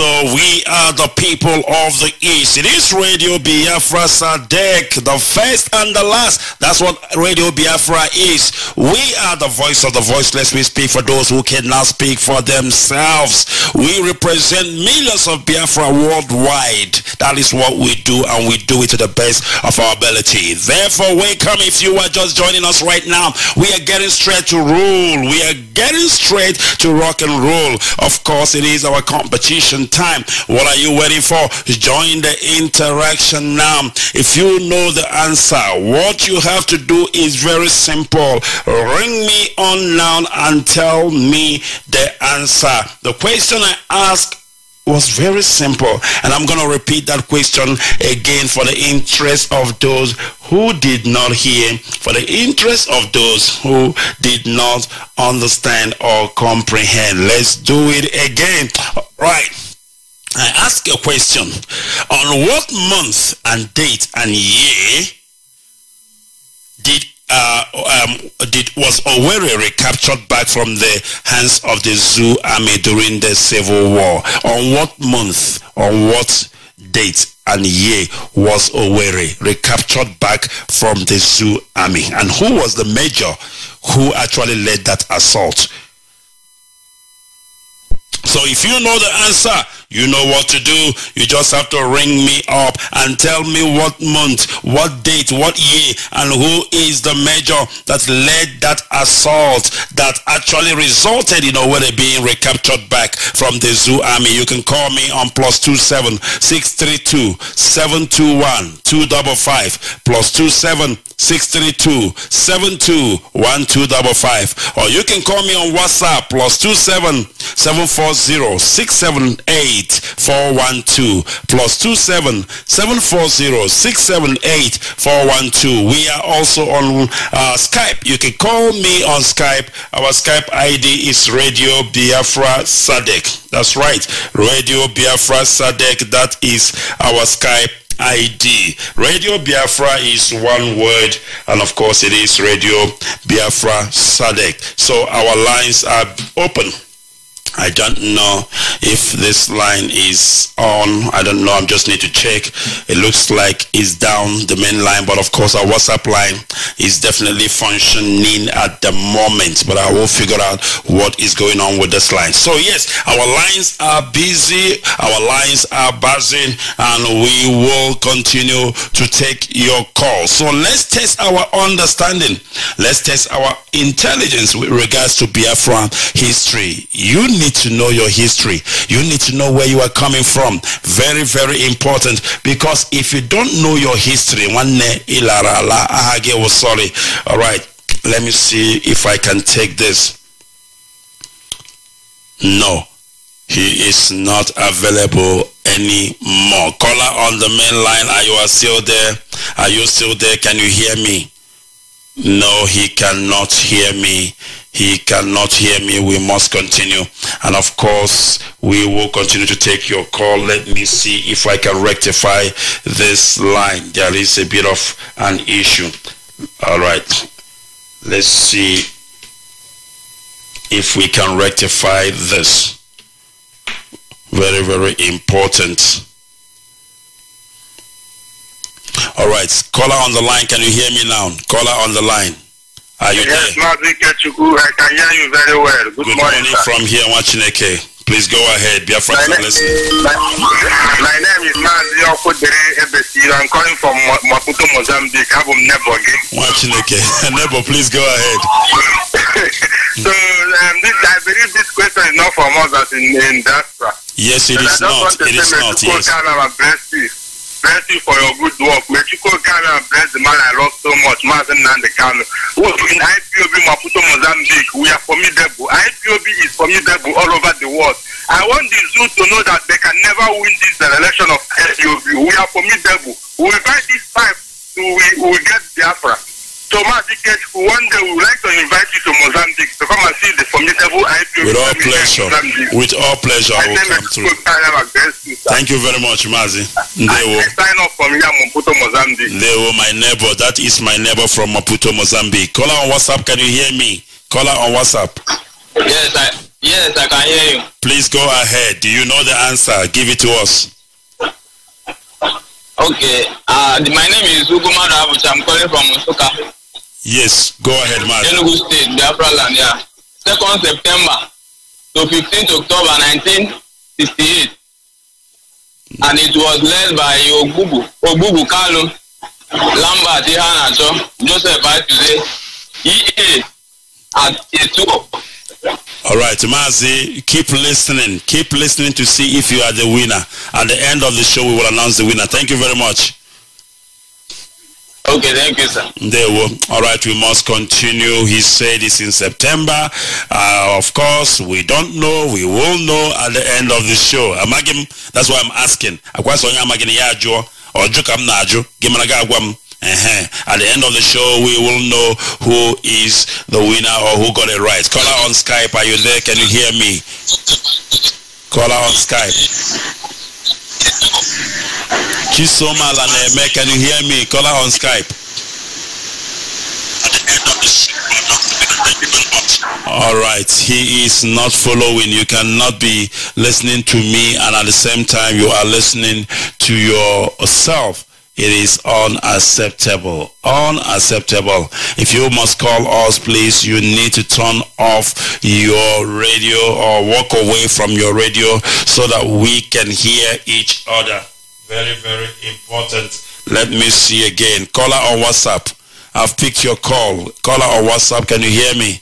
So we are the people of the East. It is Radio Biafra Sadek, the first and the last. That's what Radio Biafra is. We are the voice of the voiceless. We speak for those who cannot speak for themselves. We represent millions of Biafra worldwide. That is what we do, and we do it to the best of our ability. Therefore, welcome if you are just joining us right now. We are getting straight to rule. We are getting straight to rock and roll. Of course, it is our competition time. What are you waiting for? Join the interaction now. If you know the answer, what you have to do is very simple. Ring me on now and tell me the answer. The question I ask was very simple and I'm going to repeat that question again for the interest of those who did not hear for the interest of those who did not understand or comprehend let's do it again right I ask a question on what month and date and year did uh, um, did was Owerri recaptured back from the hands of the Zoo army during the Civil War? On what month, on what date and year was Owerri recaptured back from the Zoo army? And who was the major who actually led that assault? So if you know the answer, you know what to do. You just have to ring me up and tell me what month, what date, what year, and who is the major that led that assault that actually resulted in Owerri being recaptured back from the Zoo Army. You can call me on plus two seven six three two seven two one two double five plus two seven six three two seven two one two double five, or you can call me on WhatsApp plus two seven seven four zero six seven eight four one two plus two seven seven four zero six seven eight four one two. We are also on uh, Skype. You can call me on Skype. Our Skype ID is Radio Biafra Sadek. That's right, Radio Biafra Sadek. That is our Skype ID. Radio Biafra is one word, and of course, it is Radio Biafra Sadek. So our lines are open. I don't know if this line is on. I don't know. I just need to check. It looks like it's down the main line, but of course our WhatsApp line is definitely functioning at the moment. But I will figure out what is going on with this line. So yes, our lines are busy. Our lines are buzzing, and we will continue to take your calls. So let's test our understanding. Let's test our intelligence with regards to Biafra history. You need to know your history. You need to know where you are coming from. Very, very important. Because if you don't know your history, one was oh, sorry. All right. Let me see if I can take this. No. He is not available anymore. Caller on the main line. Are you still there? Are you still there? Can you hear me? No, he cannot hear me. He cannot hear me. We must continue. And of course, we will continue to take your call. Let me see if I can rectify this line. There is a bit of an issue. All right. Let's see if we can rectify this. Very, very important. All right. Caller on the line. Can you hear me now? Caller on the line. Are you yes, there? Kechuku, I can hear you very well. Good, Good morning, morning from here, Wachineke. Please go ahead. Be My, friends name, listen. my, my name is Mazi Okudere Ebesi. I'm calling from Maputo, Mozambique. I'm from Nebogi. Wachineke. Neighbor, please go ahead. so um, this, I believe this question is not from us as in, in diaspora. Yes, it is not. It is not. Yes. Bless you. For your good work. May Chukwu Ghana bless the man I love so much, Mazi Nnamdi Kanu. Who in IPOB Maputo, Mozambique, we are formidable. IPOB is formidable all over the world. I want the zoo to know that they can never win this election of IPOB. We are formidable. We buy this pipe we, we get Biafra. So, Mazi one day we would like to invite you to Mozambique to come and see the formidable IPOB. With all pleasure. With all pleasure, I My will name come through. Chukwu Ghana and bless you, sir. Thank you very much, Mazi. I Ndewo. sign up from here, Maputo, Mozambique. Ndewo, my neighbor. That is my neighbor from Maputo, Mozambique. Caller on WhatsApp. Can you hear me? Caller on WhatsApp. Yes, I yes I can hear you. Please go ahead. Do you know the answer? Give it to us. Okay. Uh, my name is Ugumadu Abucha. I'm calling from Nsukka, Yes, go ahead, Mazi. Enugu State, Biafra land. Yeah. Second September to 15th October 1968, and it was led by Ogbubu Ogbubu Kalu, Lambert Ihanacho, Joseph Atuze, EA at Etuo. All right, Mazi, keep listening. Keep listening to see if you are the winner. At the end of the show, we will announce the winner. Thank you very much. Okay, thank you, sir. There will. All right, we must continue. He said it's in September. Uh, of course, we don't know. We will know at the end of the show. Amagim, that's why I'm asking. Akwa sonya amagin ya agwam. Uh-huh. At the end of the show, we will know who is the winner or who got it right. Caller on Skype, are you there? Can you hear me? Caller on Skype. Chisoma Laneme, can you hear me? Call her on Skype. All right, he is not following. You cannot be listening to me and at the same time you are listening to yourself. It is unacceptable. Unacceptable. If you must call us, please, you need to turn off your radio or walk away from your radio so that we can hear each other. Very, very important. Let me see again. Caller on WhatsApp. I've picked your call. Caller on WhatsApp. Can you hear me?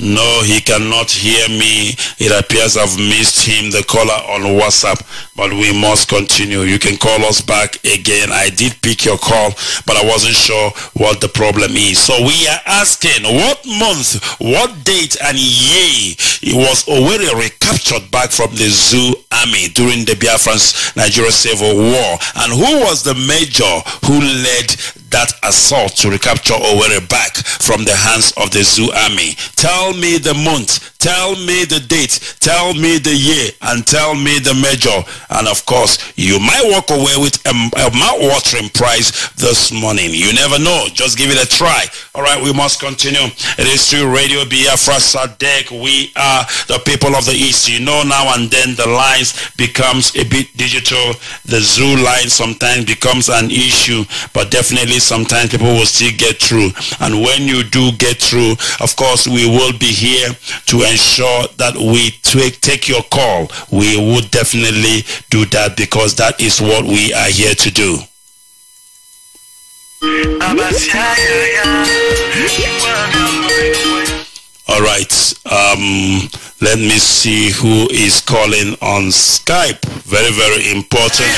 No, he cannot hear me. It appears I've missed him, the caller on WhatsApp, but we must continue. You can call us back again. I did pick your call, but I wasn't sure what the problem is. So we are asking what month, what date and year was Owerri recaptured back from the Zoo army during the Biafran Nigeria Civil War? And who was the major who led that assault to recapture Owerri back from the hands of the Zoo army? Tell me the month, tell me the date, tell me the year, and tell me the major. And of course, you might walk away with a, a mouth-watering prize this morning. You never know. Just give it a try. All right, we must continue. It is through Radio Biafra Sadek. We are the people of the East. You know now and then the lines becomes a bit digital. The Zoo line sometimes becomes an issue, but definitely sometimes people will still get through. And when you do get through, of course, we will be here to ensure that we take, your call. We would definitely do that because that is what we are here to do. All right. Um, let me see who is calling on Skype. Very, very important.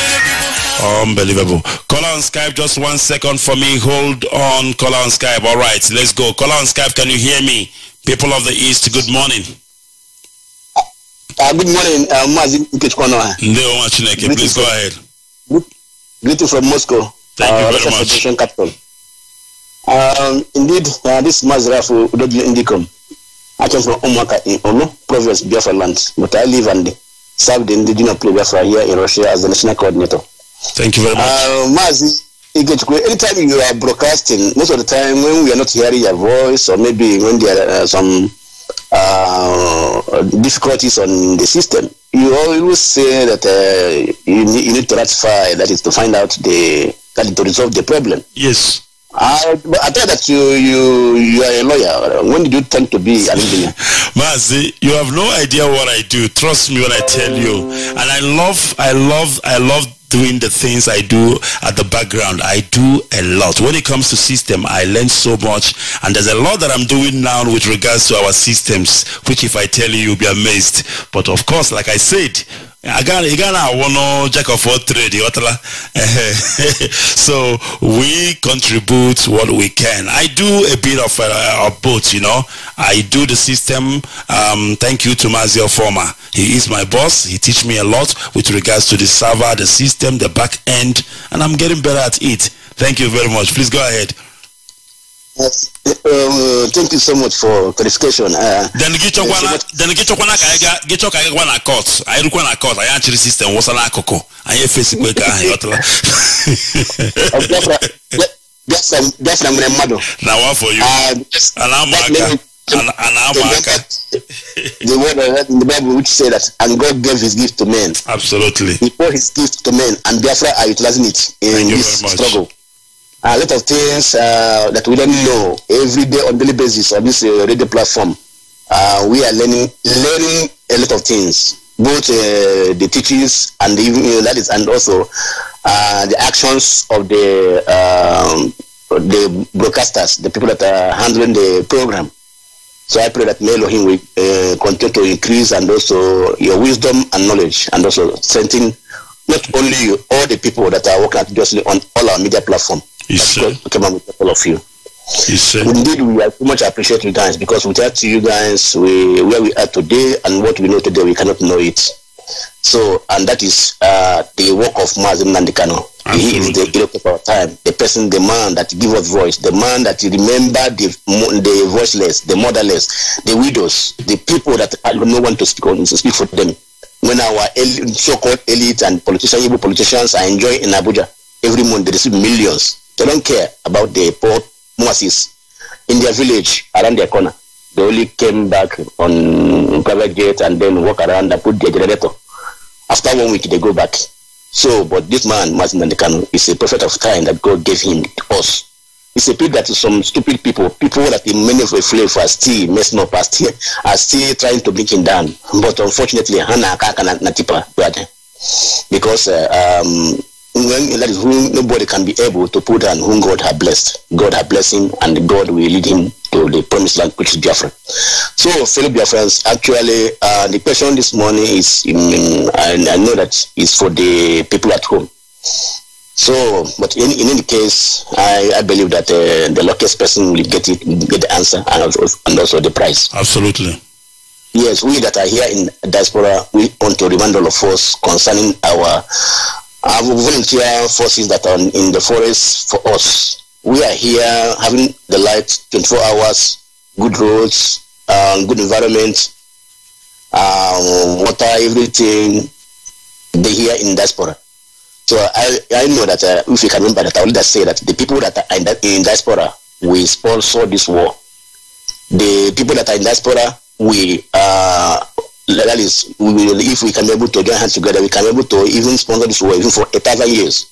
Unbelievable. Call on Skype. Just one second for me. Hold on. Call on Skype. All right. Let's go. Call on Skype. Can you hear me? People of the East, good morning. Uh, good morning, uh, Mazi Nkechukwana. Ndeo Nwa Chineke, please go ahead. Greeting from Moscow, Thank you uh, very Russian much. Federation capital. Um, indeed, uh, this is Mazrafu Indicom. I came from Omaka in Ono, province, Biafra land. But I live and serve the indigenous people Biafra here in Russia as the national coordinator. Thank you very much. Uh, Mazi Ikechukwu, anytime you are broadcasting, most of the time when we are not hearing your voice or maybe when there are uh, some uh, difficulties on the system, you always say that uh, you, need, you need to ratify, that is to find out the, that to resolve the problem. yes. I, but I thought that you, you, you are a lawyer. When did you tend to be an engineer? Mazi, you have no idea what I do. Trust me when I tell you. And I love, I love, I love doing the things I do at the background. I do a lot. When it comes to system, I learn so much. And there's a lot that I'm doing now with regards to our systems, which if I tell you, you'll be amazed. But of course, like I said, I got I got one jack of all trade, yotala. so we contribute what we can. I do a bit of uh, of both, you know. I do the system. Um, thank you to Mazio Former. He is my boss. He teach me a lot with regards to the server, the system, the back end, and I'm getting better at it. Thank you very much. Please go ahead. Uh, thank you so much for clarification. Uh, then gị chọkwana then gị chọkwana ka ga ka anyị gwa na court. Anyị rukwa na court anyị achịrị system wụsa n'akụkụ anyị efesikwa ka ahụ yọtala of Biafra, Biafra, Biafra nwere mmadụ. na one for you? A na-ama that aka made me- a a na-ama aka the word I read in the Bible which say that and God gave his gift to men. absolutely. He poured his gift to men and Biafra are utilizing it in this struggle. A lot of things uh, that we don't know every day on daily basis on this uh, radio platform. Uh, we are learning learning a lot of things, both uh, the teachings and even uh, and also uh, the actions of the um, the broadcasters, the people that are handling the program. So I pray that may Elohim will uh, continue to increase and also your wisdom and knowledge and also strengthen not only you, all the people that are working justly on all our media platform. You That's see. God came up with all of you. you see Indeed, we are so much appreciate you guys because without you guys, we where we are today and what we know today, we cannot know it. So, and that is uh, the work of Mazi Nnamdi Kanu. He is the hero of our time, the person, the man that give us voice, the man that you remember the the voiceless, the motherless, the widows, the people that no one to speak on, to speak for them. When our so-called elite and politicians, evil politicians are enjoying in Abuja every month, they receive millions. They don't care about the poor masses in their village around their corner. They only came back on private jet and then walk around and put their generator. After one week, they go back. So, but this man, Mazi Nnamdi Kanu, is a prophet of time that God gave him to us. It's a pity that some stupid people, people that in many of the flavor are still messing up, are still, are still trying to bring him down. But unfortunately, Hana Kaka Natipa, because uh, um, when that is who nobody can be able to put down whom God has blessed. God has blessed him, and God will lead him to the promised land, which is Biafra. So, fellow Biafrans, actually, uh, the question this morning is, um, and I know that is for the people at home. So, but in, in any case, I, I believe that uh, the luckiest person will get it, get the answer, and also, and also the prize. Absolutely. Yes, we that are here in diaspora, we want to remind all of us concerning our our volunteer forces that are in the forest for us. We are here having the light 24 hours, good roads, um, good environment, um, water, everything. They here in diaspora. So I, I know that uh, if you can remember that, I will just say that the people that are in, in diaspora will sponsor this war. The people that are in diaspora we uh, that is we will if we can be able to join hands together we can be able to even sponsor this war even for a thousand years.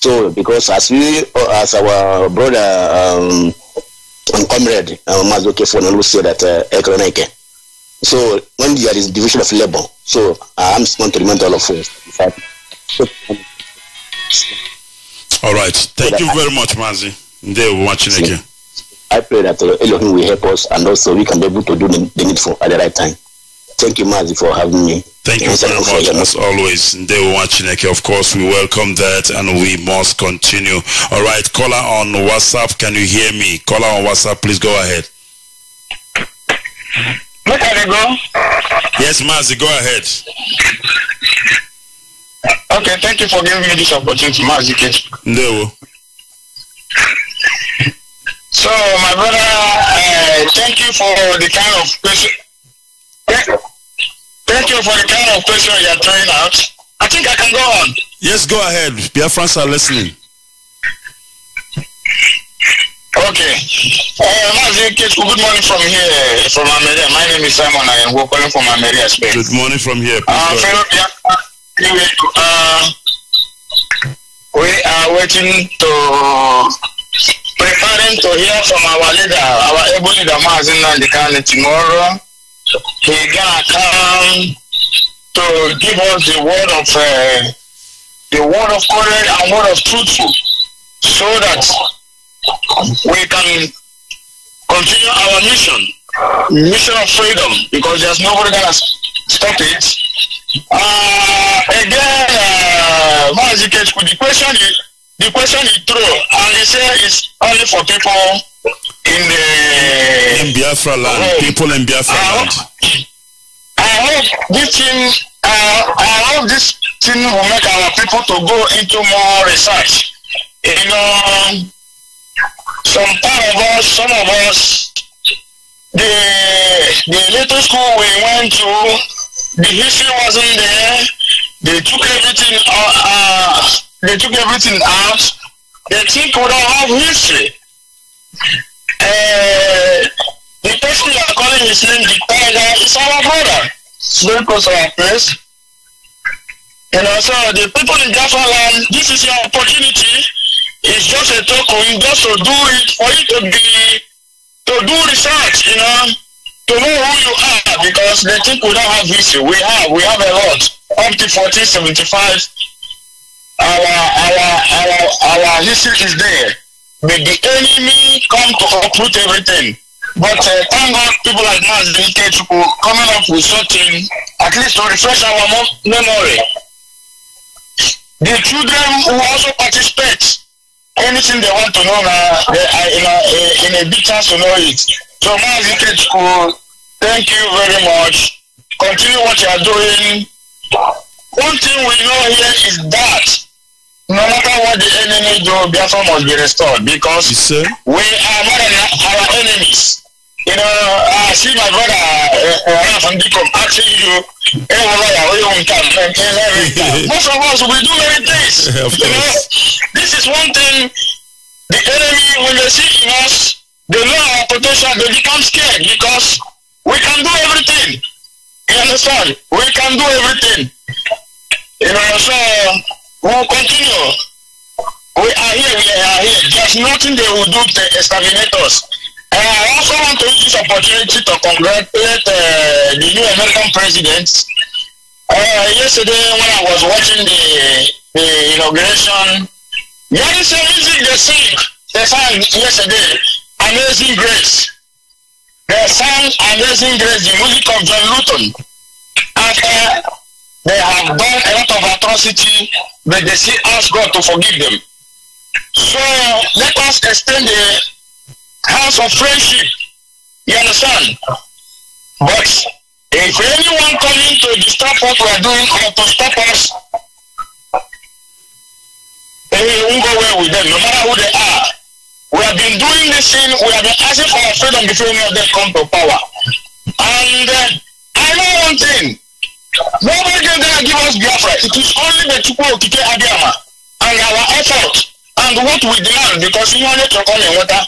So because as we as our brother um, and comrade uh, Mazoke Fonan say that uh, so when there is division of labor so uh, I'm going to remind all of us all right. Thank so you very much Mazi. They watching again. I pray that uh, Elohim will help us and also we can be able to do the, the needful at the right time. Thank you, Mazi, for having me. Thank you very much, as always. They watching Of course, we welcome that and we must continue. All right, caller on WhatsApp, can you hear me? Caller on WhatsApp, please go ahead. Look at it go. Yes, Mazi, go ahead. Okay, thank you for giving me this opportunity, Mazi. No. So, my brother, uh, thank you for the kind of question. Thank you for the kind of question you're throwing out. I think I can go on. Yes, go ahead. Biafrans are listening. Okay. Uh, good morning from here, from America. My name is Simon. I am calling from America, Spain. Good morning from here. Uh, fellow uh, we are waiting to preparing to hear from our leader, our able leader Mazin Nandikani tomorrow. He's gonna come to give us the word of uh, the word of courage and word of truthful, so that we can continue our mission, mission of freedom, because there's nobody gonna stop it. Uh, again, uh, the question is the question he threw and he said it's only for people in the in Biafra land, home. people in Biafra I land. Hope, I hope this thing, uh, I hope this thing will make our people to go into more research. You know, some part of us, some of us, the the little school we went to, the history wasn't there. They took everything. Uh, uh, they took everything out. They think we don't have history. Uh, the person you are calling his name, the tiger, is our brother. It's very close to our place. You know, the people in Jaffa land, this is your opportunity. It's just a token, just to do it, for you to be, to do research, you know, to know who you are, because they think we don't have history. We have, we have a lot. Up to 1475, our our our our history is there. May the enemy come to uproot everything. But uh, thank God people like Mazi Kechuku coming up with something at least to refresh our memory. The children who also participate, anything they want to know now, they are in a, in a big chance to know it. So Mazi Kechuku, thank you very much. Continue what you are doing. One thing we know here is that no matter what the enemy do, Biafra must be restored because we are more than our enemies. You know, I see my brother uh, uh, from Dicom asking you, hey, lawyer, you want to Most of us, we do many things. of you know, this is one thing the enemy, when they see in us, they know our potential, they become scared because we can do everything. You understand? We can do everything. You know, so We will continue. We are here, we are here. There's nothing they will do to exterminate us. Uh, I also want to use this opportunity to congratulate uh, the new American president. Uh, yesterday, when I was watching the, the inauguration, very same music they sing, they sang yesterday, Amazing Grace. They sang Amazing Grace, the music of John Luton. And uh, they have done a lot of atrocity, but they still ask God to forgive them. So let us extend the house of friendship. You understand? But if anyone coming to disturb what we are doing or to stop us, then we won't go well with them, no matter who they are. We have been doing this thing, we have been asking for our freedom before any of them come to power. And uh, I know one thing. Nobody can gonna give us Biafra. It is only the Chukwu Okike Abiyama and our effort and what we demand because we wanted to come in water.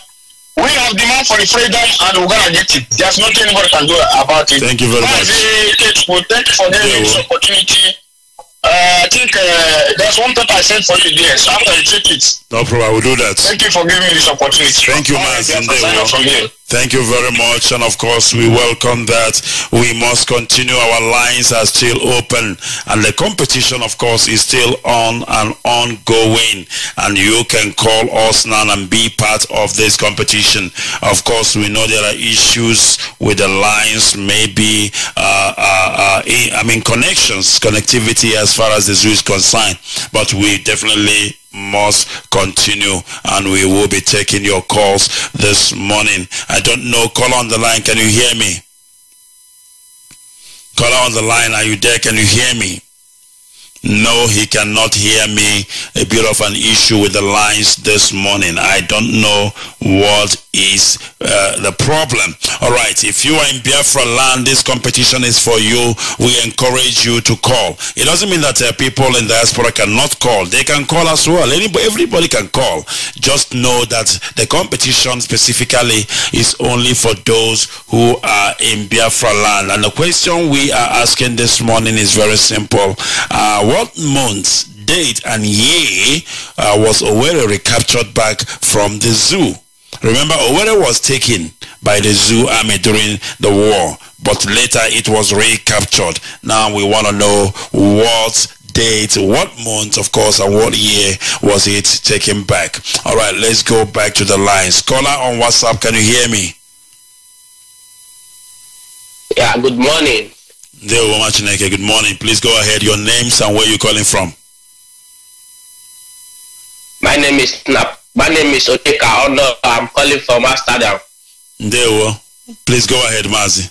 We have demand for the freedom and we're gonna get it. There's nothing anybody can do about it. Thank you very much. Thank you for giving this opportunity. Uh, I think uh, there's one paper I sent for you there, so after you take it. No problem, I will do that. Thank you for giving me this opportunity. Thank you, All right, Thank you very much. And of course, we welcome that. We must continue. Our lines are still open. And the competition, of course, is still on and ongoing. And you can call us now and be part of this competition. Of course, we know there are issues with the lines, maybe, uh, uh, uh, I mean, connections, connectivity as far as the zoo is concerned. But we definitely must continue and we will be taking your calls this morning. I don't know. Call on the line. Can you hear me? Call on the line. Are you there? Can you hear me? No, he cannot hear me. A bit of an issue with the lines this morning. I don't know what is uh, the problem. All right, if you are in Biafra land, this competition is for you. We encourage you to call. It doesn't mean that uh, people in diaspora cannot call. They can call as well. Anybody, everybody can call. Just know that the competition specifically is only for those who are in Biafra land. And the question we are asking this morning is very simple. Uh, what month, date, and year uh, was Owerri recaptured back from the zoo? Remember, Owerri was taken by the zoo army during the war, but later it was recaptured. Now we want to know what date, what month, of course, and what year was it taken back. All right, let's go back to the lines. Caller on WhatsApp, can you hear me? Yeah, good morning. Deo Wamachineke, good morning. Please go ahead. Your names and where you're calling from. My name is Snap. My name is Oteka Ono. I'm calling from Amsterdam. Deo, please go ahead, Mazi.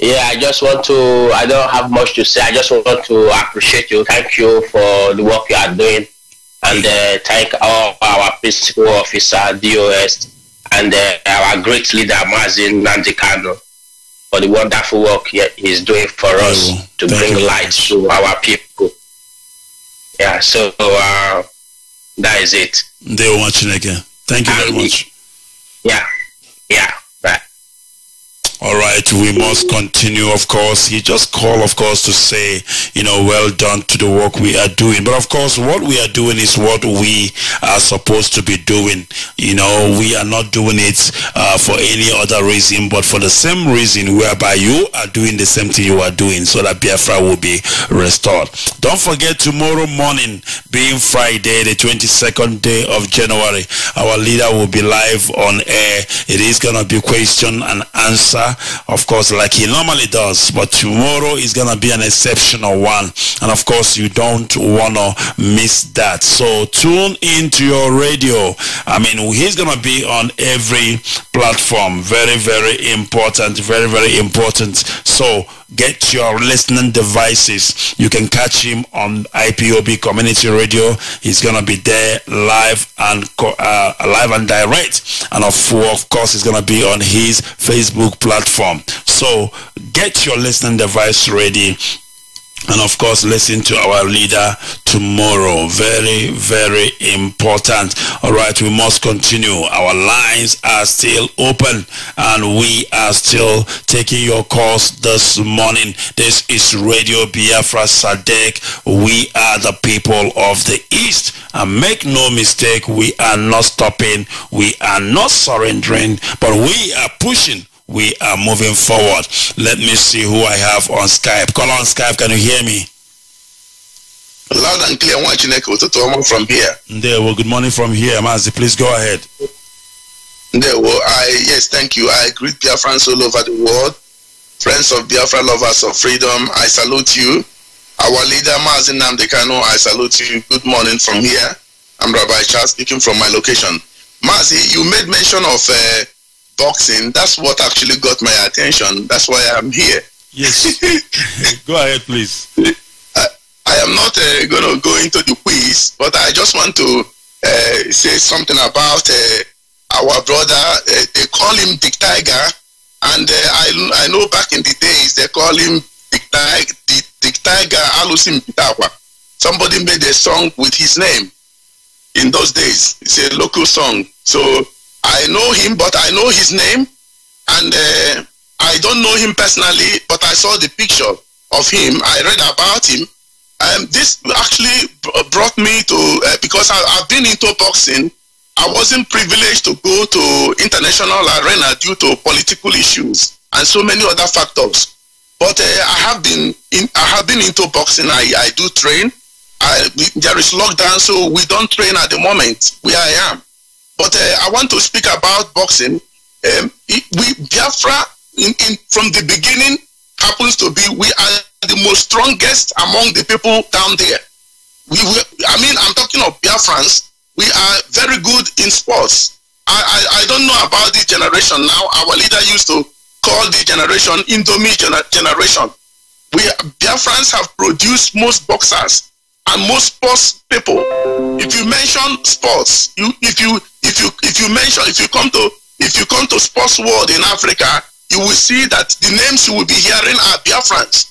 Yeah, I just want to, I don't have much to say. I just want to appreciate you. Thank you for the work you are doing. And uh, thank all our principal officer, DOS, and uh, our great leader, Mazi Nnamdi Kanu, for the wonderful work he is doing for us to bring light to our people. Yeah, so uh, that is it. Deo Wamachineke. Thank you very much. Yeah, yeah. All right, we must continue, of course. He just called, of course, to say, you know, well done to the work we are doing. But of course, what we are doing is what we are supposed to be doing. You know, we are not doing it uh, for any other reason, but for the same reason whereby you are doing the same thing you are doing so that Biafra will be restored. Don't forget tomorrow morning, being Friday, the 22nd day of January, our leader will be live on air. It is going to be question and answer, of course, like he normally does. But tomorrow is going to be an exceptional one. And of course, you don't want to miss that. So tune into your radio. I mean, he's going to be on every platform. Very, very important. Very, very important. So get your listening devices. You can catch him on IPOB Community Radio. He's gonna be there live and uh, live and direct, and of, of course, he's gonna be on his Facebook platform. So get your listening device ready And of course, listen to our leader tomorrow. Very, very important. All right, we must continue. Our lines are still open and we are still taking your calls this morning. This is Radio Biafra Sadek. We are the people of the East. And make no mistake, we are not stopping. We are not surrendering, but we are pushing we are moving forward. Let me see who I have on Skype. Call on Skype. Can you hear me? Loud and clear. One Chineke ụtụtụ ọma from here. There. Well, good morning from here, Mazi. Please go ahead. There. Well, I yes, thank you. I greet Biafrans all over the world. Friends of Biafra, lovers of freedom, I salute you. Our leader, Mazi Nnamdi Kanu, I salute you. Good morning from here. I'm Rabbi Charles speaking from my location. Mazi, you made mention of uh, boxing. That's what actually got my attention. That's why I'm here. Yes. go ahead, please. I, I am not uh, going to go into the quiz, but I just want to uh, say something about uh, our brother. Uh, they call him Dick Tiger, and uh, I, I know back in the days they call him Dick, Tiger, Dick, Dick Tiger Alusim Pitawa. Somebody made a song with his name in those days. It's a local song. So I know him, but I know his name, and uh, I don't know him personally, but I saw the picture of him. I read about him. Um, this actually brought me to uh, because I, have been into boxing. I wasn't privileged to go to international arena due to political issues and so many other factors. But uh, I have been in, I have been into boxing. I, I do train. I, there is lockdown, so we don't train at the moment where I am. But uh, I want to speak about boxing. Um, we Biafra in, in, from the beginning happens to be we are the most strongest among the people down there. We, we I mean I'm talking of Biafrans. We are very good in sports. I, I, I don't know about this generation now. Our leader used to call the generation Indomie gener generation. We Biafrans have produced most boxers and most sports people. If you mention sports, you if you if you if you mention if you come to if you come to sports world in Africa, you will see that the names you will be hearing are Biafrans.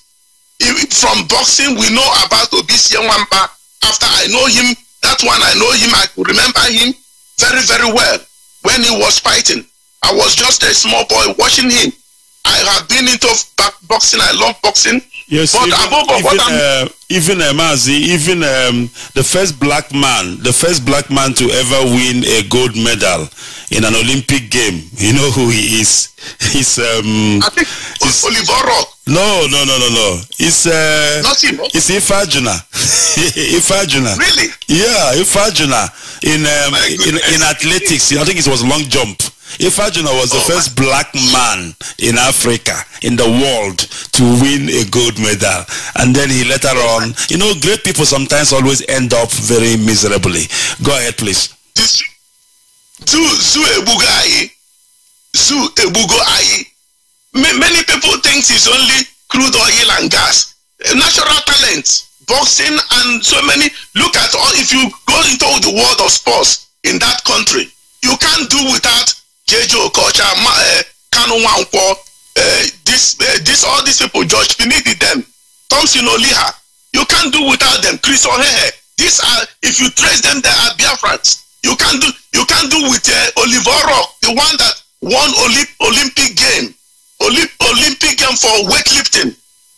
If, from boxing, we know about Obisi Wampa. After I know him, that one I know him, I remember him very, very well when he was fighting. I was just a small boy watching him. I have been into boxing. I love boxing. Yes, but even, above, even, uh, even uh, Mazi, even um, the first black man, the first black man to ever win a gold medal in an Olympic game. You know who he is? He's um. I think it's, Oliver Rock. No, no, no, no, no. It's uh. Not. It's Ifeajuna. Ifeajuna. Really? Yeah, Ifeajuna in um in, in athletics. I think it was long jump. Ifeajuna was the oh, first black man in Africa, in the world, to win a gold medal. And then he later on, you know, great people sometimes always end up very miserably. Go ahead, please. Zu Zu Ebugai, Zu Ebugo Ayi. Many people think it's only crude oil and gas. Natural talent, boxing, and so many. Look at all. If you go into the world of sports in that country, you can't do without JJ Okocha, uh, Kanu uh, this, this, all these people, George Finidi, them, Thompson Oliha, you can't do without them. Chris Ohehe, these are, if you trace them, they are Biafrans. You can't do, you can't do with uh, Oliver Rock, the one that won Olymp Olympic game, Olymp Olympic for weightlifting.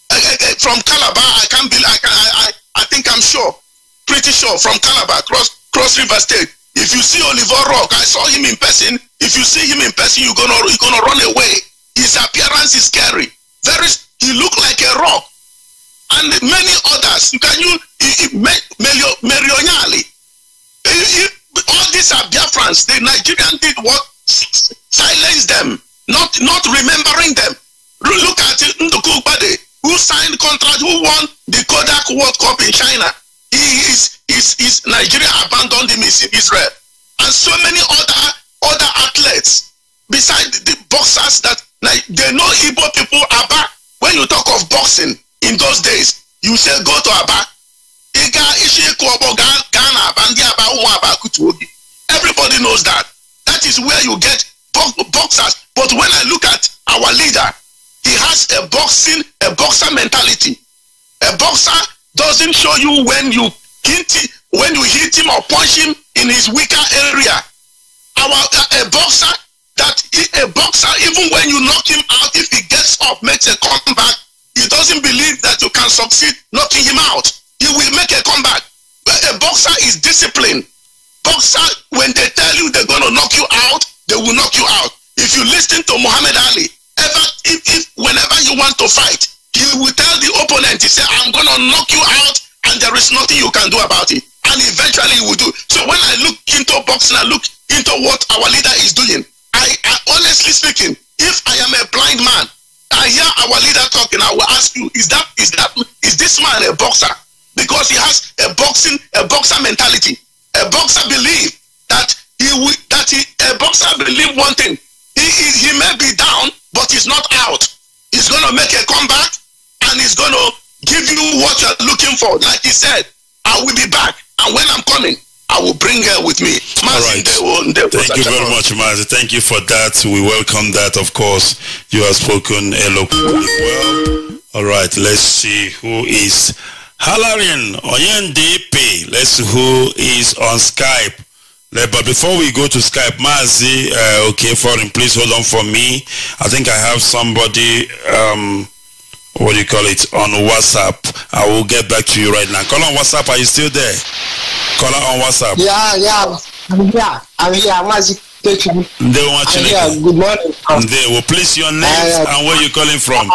Uh, uh, from Calabar, I can't believe, I, can, I, I, I think I'm sure, pretty sure, from Calabar, Cross, Cross River State. If you see Oliver Rock, I saw him in person. If you see him in person, you're gonna you're gonna run away. His appearance is scary. Very, he look like a rock. And many others. You can you Merionyali. All these are Biafrans. The Nigerian did what? Silence them. Not not remembering them. Look at Nduka Ugbade, who signed contract, who won the Kodak World Cup in China. He is is, is Nigeria abandoned him in Israel. And so many other other athletes besides the boxers that like, they know Igbo people Aba. When you talk of boxing in those days, you say go to Aba. Everybody knows that. That is where you get boxers. But when I look at our leader, he has a boxing, a boxer mentality. Uh, A boxer doesn't show you when you hit him, when you hit him or punch him in his weaker area. Our a boxer that a boxer even when you knock him out, if he gets up, makes a comeback, he doesn't believe that you can succeed knocking him out. He will make a comeback. A boxer is disciplined. Boxer, when they tell you they're going to knock you out, they will knock you out. If you listen to Muhammad Ali, ever if, if whenever you want to fight, he will tell the opponent, he say, I'm going to knock you out, and there is nothing you can do about it. And eventually he will do. So when I look into boxing, I look into what our leader is doing. I, I honestly speaking, if I am a blind man, I hear our leader talking, I will ask you, is that is that is this man a boxer? Because he has a boxing a boxer mentality. A boxer believe that he will that he a boxer believe one thing. He, he, he may be down, but he's not out. He's gonna make a comeback and he's gonna give you what you're looking for. Like he said, I will be back. And when I'm coming, I will bring her with me. All right. Thank you very much, Mazi. Thank you for that. We welcome that, of course. You have spoken eloquently well. All right, let's see who is Halarian Oyendepe. Let's see who is on Skype. But before we go to Skype, Mazi, uh, okay, foreign, please hold on for me. I think I have somebody, um, what do you call it, on WhatsApp. I will get back to you right now. Call on WhatsApp. Are you still there? Call on WhatsApp. Yeah, yeah. I'm here. I'm here. Mazi. They want I'm you. here. Good morning. They will please your name Uh, and where you calling from.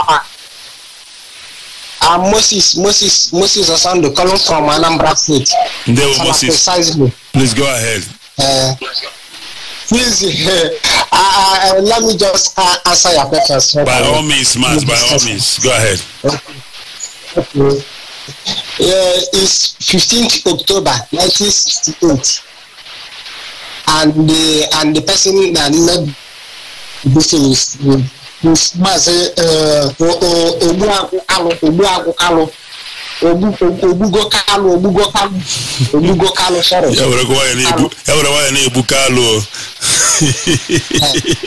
I'm Moses, Moses, Moses Osando, calling from Anambra State. They will Moses. Precisely. Please go ahead. Uh, please, uh, uh, let me just uh, answer your questions. By all means, Maz, by all means. Go ahead. Okay. Yeah, it's 15th October 1968. And the and the person that made this is Mazi uh, Ogbuagu Kalu Ogbuagu Kalu Ogbu- Ogbugo Kalu Ogbugo Kalu Ogbugo Kalu sorry. Ya were kwa na-ebu ya were kwa ya na-ebu Kalu. o.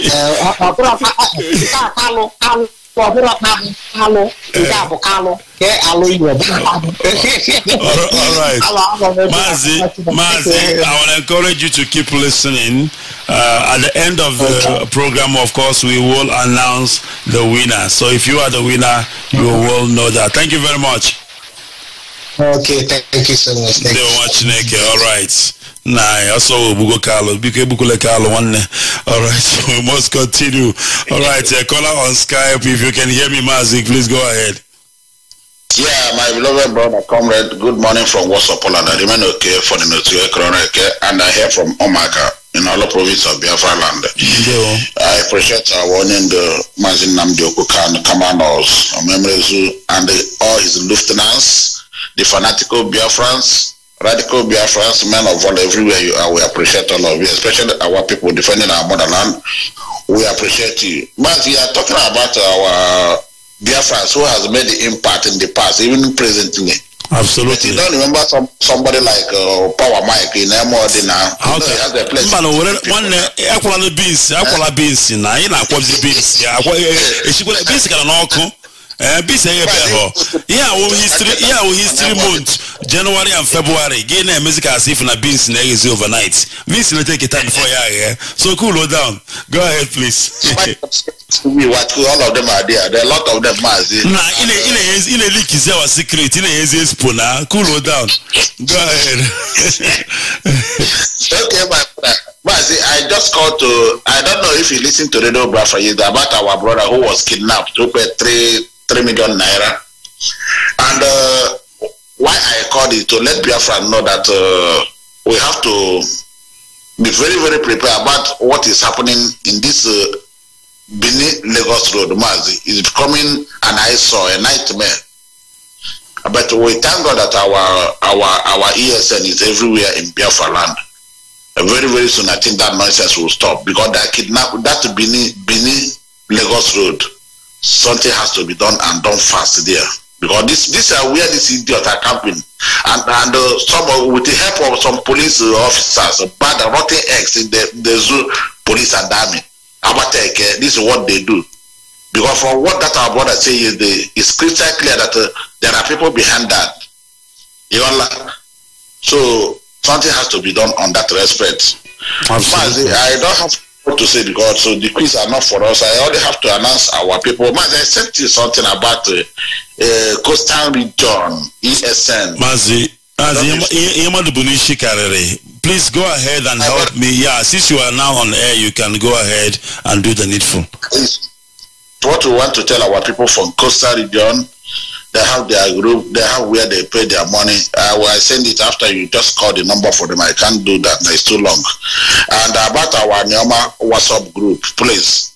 Ọ ọ bụrụ ọkpa- ọ- nke a Kalu Kalu ọ bụrụ Kalu eh. nke a bụ Kalu nke alụ Igbo bụ Kalu. All all right. Alụ alụ Mazi, Mazi, I will encourage you to keep listening. Uh, at the end of the program, of course, we will announce the winner. So if you are the winner, you will know that. Thank you very much. Okay, thank you so much. Thank you. want Chineke. All right. Nah, also Bugo Carlo. Biko Ebukule Carlo one. All right. We must continue. All right. Uh, caller on Skype. If you can hear me, Mazi, please go ahead. Yeah, my beloved brother, comrade, good morning from Warsaw, Poland. I remain okay for the Notua Koroneke, and I hear from Omaka in all the province of Biafra land. I appreciate our warning the Mazin Namdi Okukan, commandos, Memrezu, and the, all his lieutenants, the fanatical Biafrans, radical Biafrans, men of all everywhere you are. We appreciate all of you, especially our people defending our motherland. We appreciate you. But we are talking about our Biafrans who has made the impact in the past, even presently. But Absolutely. you don't remember some somebody like uh, Power Mike in Emodi now. You know, he has a place. mba na were nwanne akwala beans akwala beans na anyị na-akwọzi beans ya akwa echikwala beans gara n'ọkụ ee beans eghebe họ ihe awụ history ihe awụ history month January and February. Gị na-emezi ka asị if na beans na-eghezi overnight. Beans na take time before ya aghe so cool down. Go ahead please. We what all of them are there. There are a lot of them, na ị na- ị na-eghezi ị na-elikizi our secret. Ị na-eghezi expo na. Cool down. Go ahead. Okay, my brother. Mazi, I just called to. I don't know if you listen to Radio Biafra is about our brother who was kidnapped. Pay three three million naira, and uh, why I called is to let Biafra know that uh, we have to be very very prepared about what is happening in this. Uh, Benin Lagos Road, Mazi, is becoming an eyesore, a nightmare. But we thank God that our our our ESN is everywhere in Biafra land. And very very soon, I think that nonsense will stop because that kidnap that Benin Benin Lagos Road, something has to be done and done fast there because this this are where this idiot are camping and and uh, some uh, with the help of some police uh, officers, uh, bad rotten eggs in the the zoo police and army. Abateke, this is what they do. Because from what that our brother say is the it's crystal clear that uh, there are people behind that. You know, so something has to be done on that respect. Mazi, I don't have what to say because so the quiz are not for us. I only have to announce our people. Mazi, I sent you something about uh, uh, coastal region, ESN. Mazi, please go ahead and help me. Yeah, since you are now on air, you can go ahead and do the needful. What we want to tell our people from coastal region, they have their group, they have where they pay their money. I will send it after you just call the number for them. I can't do that, it's too long. And about our Neoma WhatsApp group, please,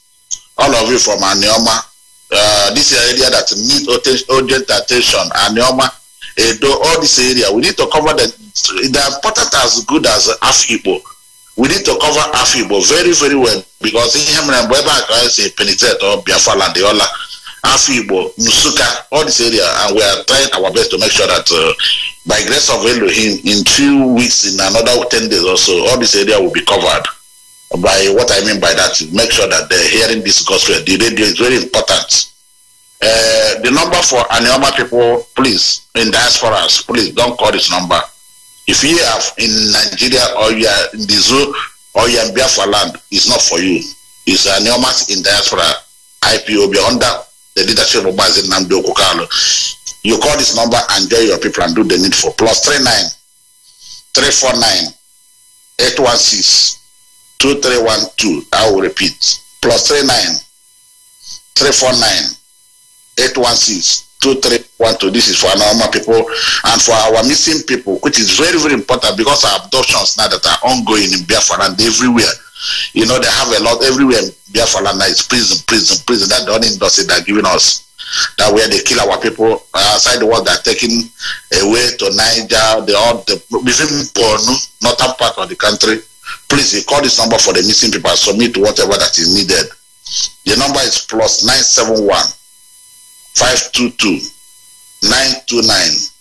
all of you from Anioma, uh, this area that need urgent attention, Anioma, Edo, all this area, we need to cover the, the important as good as Afibo. We need to cover Afibo very, very well because in him and I say penetrate or Biafra land, the other Afibo, Musuka, all this area, and we are trying our best to make sure that uh, by grace of Elohim, in two weeks, in another 10 days or so, all this area will be covered. By what I mean by that, make sure that they're hearing this gospel. The radio is very important. Uh, the number for Anioma people, please, in diasporas, please don't call this number. If you are in Nigeria or you are in the zoo or you are in Biafra land, it's not for you. It's Aniomas in diaspora, IPOB under the leadership of Bazin Namdo Kokalo. You call this number and join your people and do the needful. Plus 39 349 816 2312. I will repeat. Plus 39 349 816 2312. This is for normal people and for our missing people, which is very, very important because our abductions now that are ongoing in Biafra and everywhere. You know, they have a lot everywhere in Biafra land. It's prison, prison, prison. That's the only industry they're giving us. That where they kill our people outside the world, they're taking away to Niger, the all the within Borno, northern part of the country. Please, you call this number for the missing people submit whatever that is needed. The number is plus 971 522 929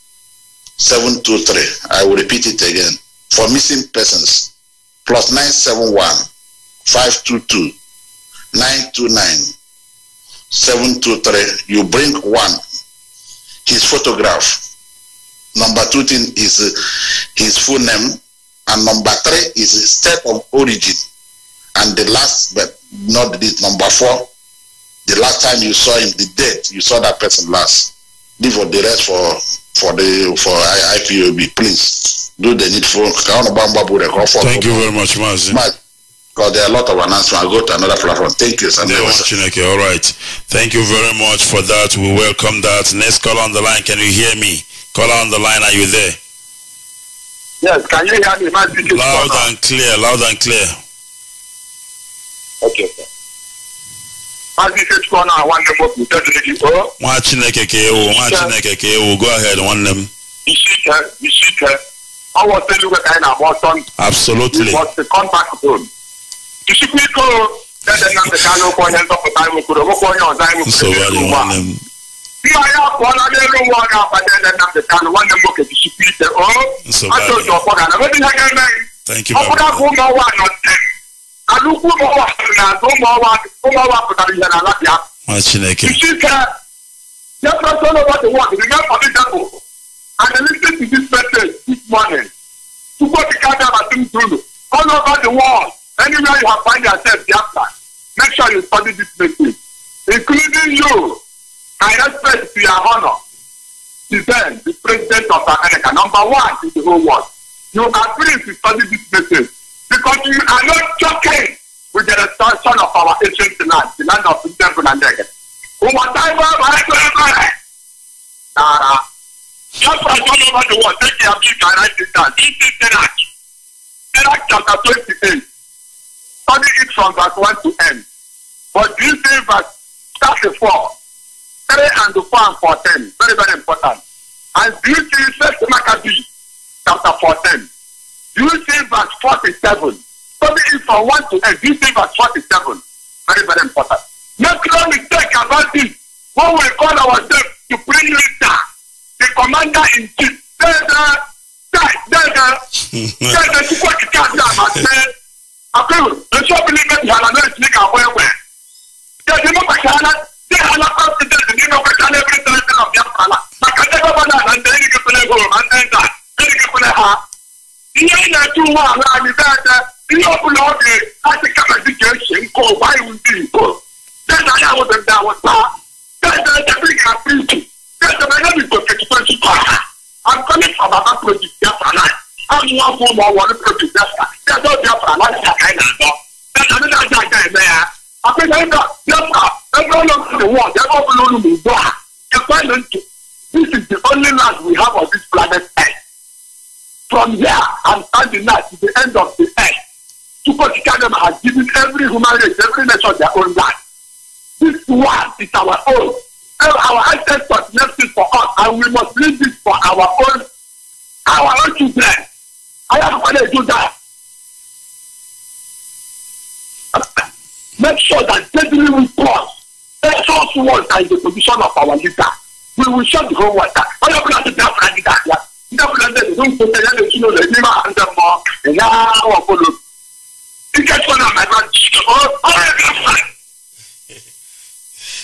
723. I will repeat it again. For missing persons, plus 971 522 929 723. You bring one, his photograph. Number two thing is uh, his full name. And number three is his state of origin. And the last, but not this, number four, the last time you saw him, the date you saw that person last. Leave for the rest for for the for IPOB. Please do the needful. Thank you very much, Mazi. Because there are a lot of announcements. I'll go to another platform. Thank you, Sunday. Chineke. All right. Thank you very much for that. We welcome that. Next caller on the line. Can you hear me? Caller on the line. Are you there? Yes. Can you hear me? Loud and clear. Loud and clear. Okay, sir. Maazị Ikechukwu na nwanne m obi tedịrị gị o Nwa Chineke ka ewu. Nwa Chineke ka ewu. Go ahead, nwanne m. isi ike isi ike ọ wọta eluigwe ka anyị na-agba ọsọ ndụ Absolutely. must come back home isikwa ike o dede Nnamdị Kanụ okwu onye nzọpụta anyị nwekwuru onwekwa onye ọzọ anyị Nsogbu nwekwuru adị n'elu ụwa nwanne m. nna ya apụọla n'elu ụwa ọ ga-akwa dede Nnamdị Kanụ nwanne m nwoke jisikwa ike o Nsogbu aka adị. otu ọkpọ ga na nwedị ihe ga-eme anyị Thank you, ọ bụrụ Baba. abụ ụmụ ọwa nọ njem ala ukwu ụmụ ọwa sịrị n'azụ ụmụ ọwa ụmụ ọwa pụtara ihe n'ala bịa Chineke. Just not all over the world, remember for example, and I listen to this message this morning. To to Canada and Zulu, all over the world, anywhere you have find yourself, Biafra, make sure you study this message, including you. I respect to your honor, the then, the president of America, number one in the whole world. You are free to study this message because you are not joking with the restoration of our ancient land, the land of temple and Marekwe, Nara. Just as all over the world, take your book and write it down. This is Sirach. Sirach chapter 28. Study it from verse 1 to end. But this is verse 34, 3 and 4 and 14. Very, very important. And do you see First Maccabee chapter 14? Do you see verse 47? Study it from 1 to end. Do you see verse 47? Very, very important. Make no mistake about this. When we call ourselves supreme leader, the commander in chief, there's a there's a there's a super kicker there, but man, okay, the shop believe that you are not sneak away where. There's no question They are not confident in you know what every direction of Biafra. Maka ndị gọvanọ na ndị enyi gịkwele ego ma ndị nta enyi gịkwele ha. Ihe anyị na-etu nwa ala anyị dede ihe ọbụla ọ dị asị kama dị ka esi nkọ ụwa iwu ndị Igbo. Dede anyị awụdị ndị awụsa. Dede ebe ị ga-apụ ibu. Dede ebe ị ga-apụ ibu. I'm coming from Baba Project Biafra land. I'm one form of one Project Biafra. There's no Biafra land that kind of stuff. There's another guy there there. I think I'm not Biafra. Everyone over the world, they're all below me. They're finding this is the only land we have on this planet Earth. From here and standing now to the end of the earth, Chicago has given every human race, every nation their own land. This one is our own. And our ancestors left it for us, and we must leave it for our own, our own children. I am going to do that. Make sure that steadily we cross. Let us ones are in the position of our leader. We will shut the whole water. All you have to do is that. Yeah. You let them don't put the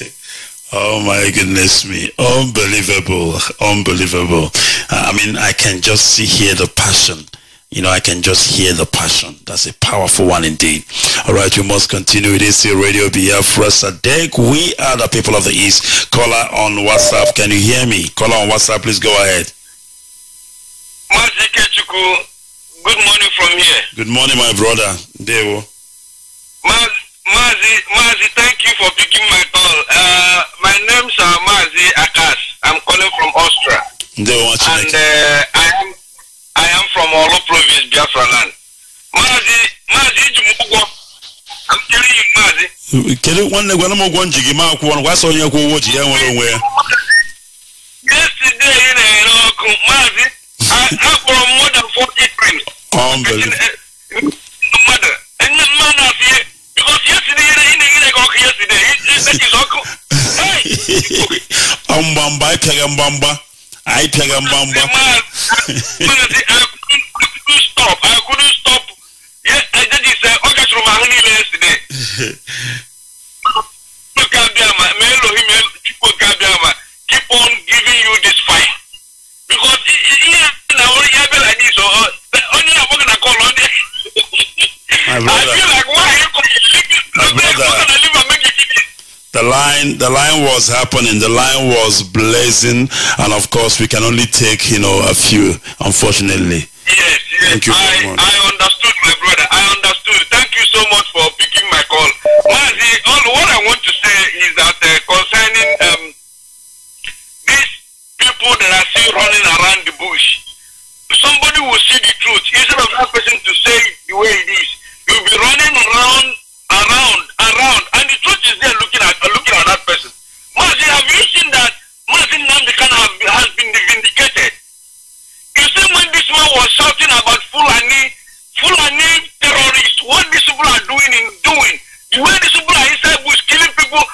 Oh, my goodness me. Unbelievable. Unbelievable. Uh, I mean, I can just see here the passion. You know, I can just hear the passion. That's a powerful one indeed. All right, we must continue with here, Radio Biafra SADEC. We are the people of the East. Caller on WhatsApp. Can you hear me? Caller on WhatsApp, please go ahead. Mazi Kechuku, good morning from here. Good morning, my brother. Dewo. Mazi, Mazi, Mazi, thank you for picking my call. Uh, my name's uh, Mazi Akas. I'm calling from Austria. Dewo, and uh, I am I am from Olo Province, Biafra land. Mazi, Mazi Jumugo. I'm telling you, Mazi. kedu nwanne gwana m ụgwọ nji gị ma akwụkwọ gwa sọ onye kwụ ụgwọ ji ya nwere onwe ya Yesterday ị na-ere ọkụ, Mazi, akpọrọ m more than 40 times. Unbelievable. mmadụ ndị mmadụ afie because yesterday ị na-ere gị ọkụ yesterday that is ọkụ Ọ mgbamgba anyị pịaga mgbamgba anyị pịaga mgbamgba Mazi, I couldn't stop. I couldn't stop. Yeah, I did this. Ọ gachara m ahụ niile yesterday. Chukwu abịama, ma Elohim, Chukwu abịama, keep on giving you this fire. Because ihe na ọrụ ya bịa like this, ọ- onye abụghị na call onye. My I brother. feel like why you My brother. The line, the line was happening. The line was blazing, and of course, we can only take, you know, a few. Unfortunately. Yes, yes. Thank you very I, much. I understood, my brother. I understood. Thank you so much for picking my call. Mazi, all what I want to say is that uh, people that are still running around the bush, somebody will see the truth instead of that person to say the way it is. You'll be running around, around, around, and the truth is there looking at looking at that person. Mazi, have you seen that Mazi Nnamdi Kanu has been vindicated? You see when this man was shouting about Fulani, Fulani terrorists, what these people are doing in doing, the way these people are inside bush killing people,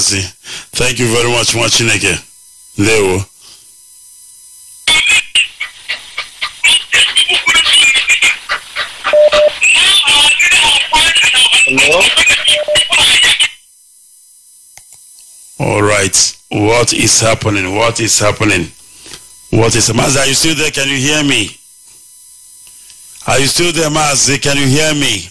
Thank you very much, Mwachineke. Leo. Hello? All right. What is happening? What is happening? What is Mazi? Are you still there? Can you hear me? Are you still there, Mazi? Can you hear me?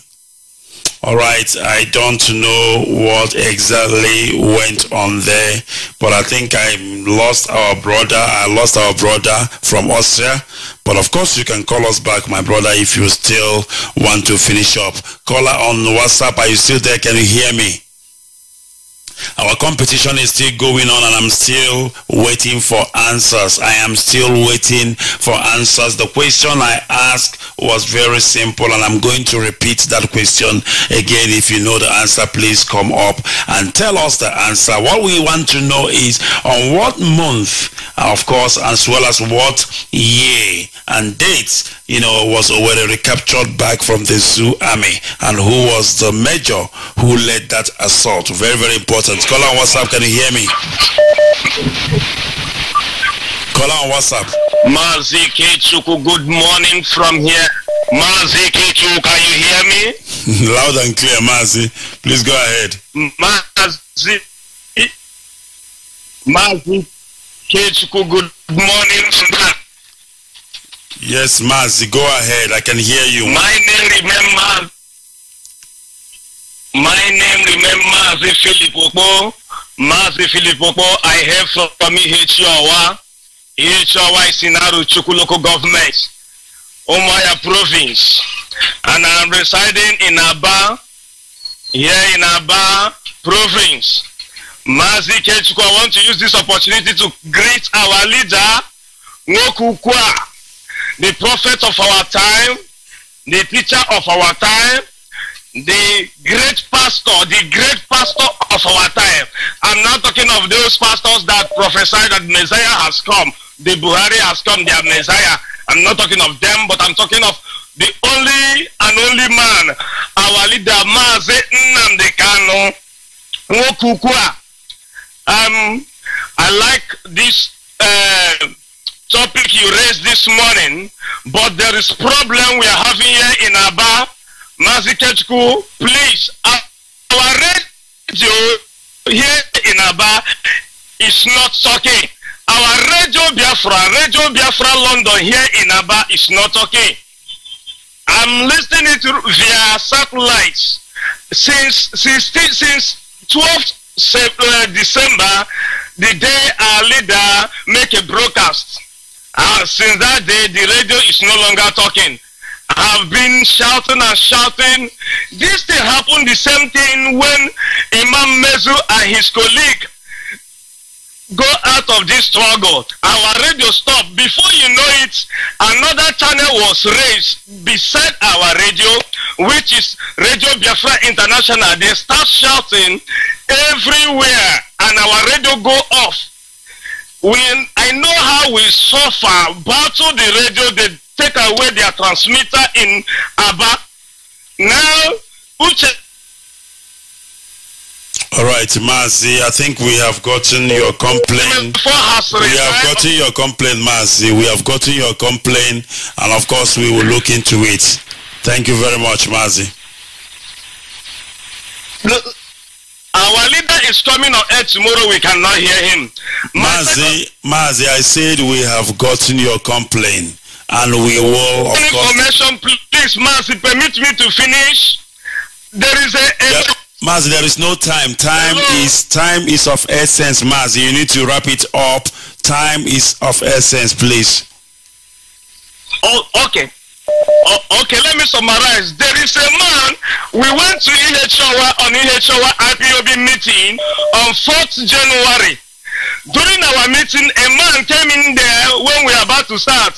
All right. I don't know what exactly went on there, but I think I lost our brother. I lost our brother from Austria. But of course, you can call us back, my brother, if you still want to finish up. Caller on WhatsApp. Are you still there? Can you hear me? Our competition is still going on and I'm still waiting for answers. I am still waiting for answers. The question I asked was very simple and I'm going to repeat that question again. If you know the answer, please come up and tell us the answer. What we want to know is on what month, of course, as well as what year and dates, you know, was Owerri recaptured back from the Zoo army and who was the major who led that assault. Very, very important. Call on WhatsApp. Can you hear me? Call on WhatsApp. Mazi Kechuku, good morning from here. Mazi Kechuku, can you hear me? Loud and clear, Mazi. Please go ahead. Mazi, Mazi Kechuku, good morning from. Yes, Mazi, go ahead. I can hear you. My name remember. My name remember Mazi Philip Okpo. Mazi Philip Okpo, I have from me Hichowa. Hichowa is in Aruchuku local government. Omaya province. And I'm residing in Aba. Here in Aba province. Mazi Kechuku, I want to use this opportunity to greet our leader, Nwokukwa the prophet of our time, the teacher of our time, the great pastor, the great pastor of our time. I'm not talking of those pastors that prophesied that Messiah has come, the Buhari has come, their Messiah. I'm not talking of them, but I'm talking of the only and only man, our leader, Mazi Nnamdi Kanu, Nwokukwa. Um, I like this uh, topic you raised this morning, but there is problem we are having here in Aba. Mazikechku, please, our radio here in Aba is not talking. Our radio Biafra, radio Biafra London here in Aba is not talking. I'm listening to via satellites since since since 12th December, the day our leader make a broadcast. Uh, since that day, the radio is no longer talking. I've been shouting and shouting. This thing happened the same thing when Imam Mezu and his colleague go out of this struggle. Our radio stopped. Before you know it, another channel was raised beside our radio, which is Radio Biafra International. They start shouting everywhere, and our radio go off when I know how we suffer, battle the radio, they take away their transmitter in Aba. Now, Uche. All right, Mazi, I think we have gotten your complaint. We have gotten your complaint, Mazi. We have gotten your complaint, and of course, we will look into it. Thank you very much, Mazi. Our leader is coming on air tomorrow. We cannot hear him. Mazi, Mazi, I said we have gotten your complaint, and we will, of course. Information, please, Mazi, permit me to finish. There is a. a Yeah, Mazi, there is no time. Time is time is of essence, Mazi. You need to wrap it up. Time is of essence, please. Oh, okay. Oh, okay, let me summarize. There is a man, we went to EHOA on EHOA IPOB meeting on 4th January. During our meeting a man came in there when we were about to start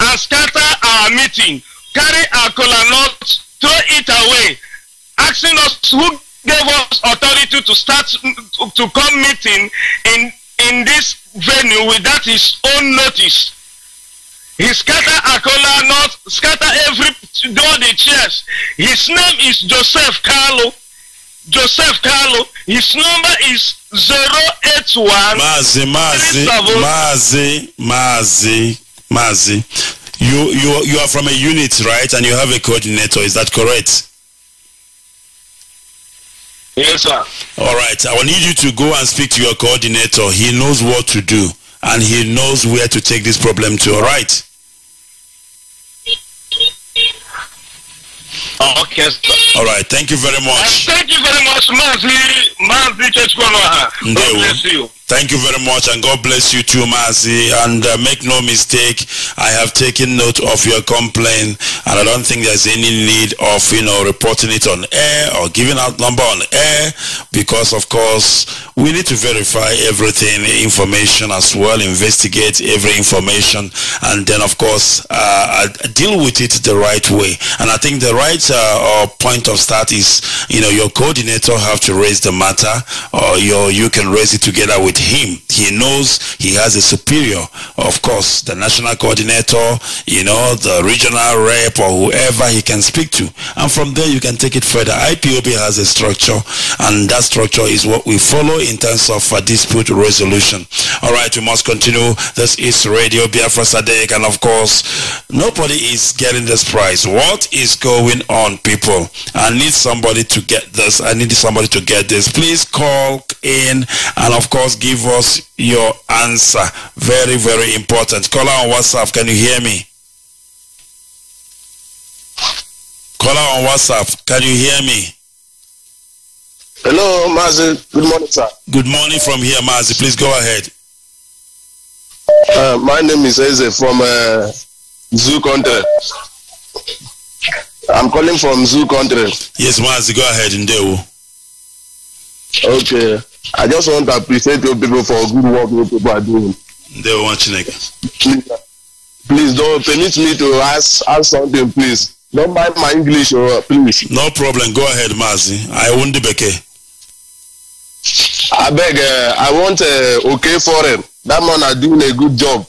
and scatter our meeting carry our kola nut throw it away asking us who gave us authority to start to come meeting in in this venue without his own notice. He scatter akola not scatter every all the chairs. His name is joseph carlo joseph carlo his number is zero eight one. Mazi, Mazi, Mazi, Mazi, Mazi. You, you, you are from a unit, right? And you have a coordinator. Is that correct? Yes, sir. All right. I will need you to go and speak to your coordinator. He knows what to do and he knows where to take this problem to. All right. Oh, okay, sir. All right. Thank you very much. Thank you very much, Mazi. Mazi. God bless you. Thank you very much and God bless you too, Mazi. And uh, make no mistake, I have taken note of your complaint and I don't think there's any need of, you know, reporting it on air or giving out number on air because of course we need to verify everything, information as well, investigate every information and then of course uh, deal with it the right way. And I think the right uh, uh, point of start is, you know, your coordinator have to raise the matter or your, you can raise it together with him. He knows he has a superior, of course, the national coordinator, you know, the regional rep or whoever he can speak to. And from there you can take it further. IPOB has a structure and that structure is what we follow in terms of uh, dispute resolution. All right, we must continue. This is Radio Biafra SADEC and of course, nobody is getting this prize. What is going on, people? I need somebody to get this. I need somebody to get this. Please call in and of course give us your answer. Very, very important. Caller on WhatsApp. Can you hear me? Caller on WhatsApp. Can you hear me? Hello, Mazi. Good morning, sir. Good morning from here, Mazi. Please go ahead. Uh, my name is Eze from uh, Zoo Country. I'm calling from Zoo Country. Yes, Mazi. Go ahead, Ndewo. Okay. I just want to appreciate you people for good work you people are doing. Ndewo Chineke. Please, please don't permit me to ask, ask something, please. Don't mind my English, or please. No problem. Go ahead, Mazi. I won't beke. I beg, uh, I want uh, okay for him. That man are doing a good job.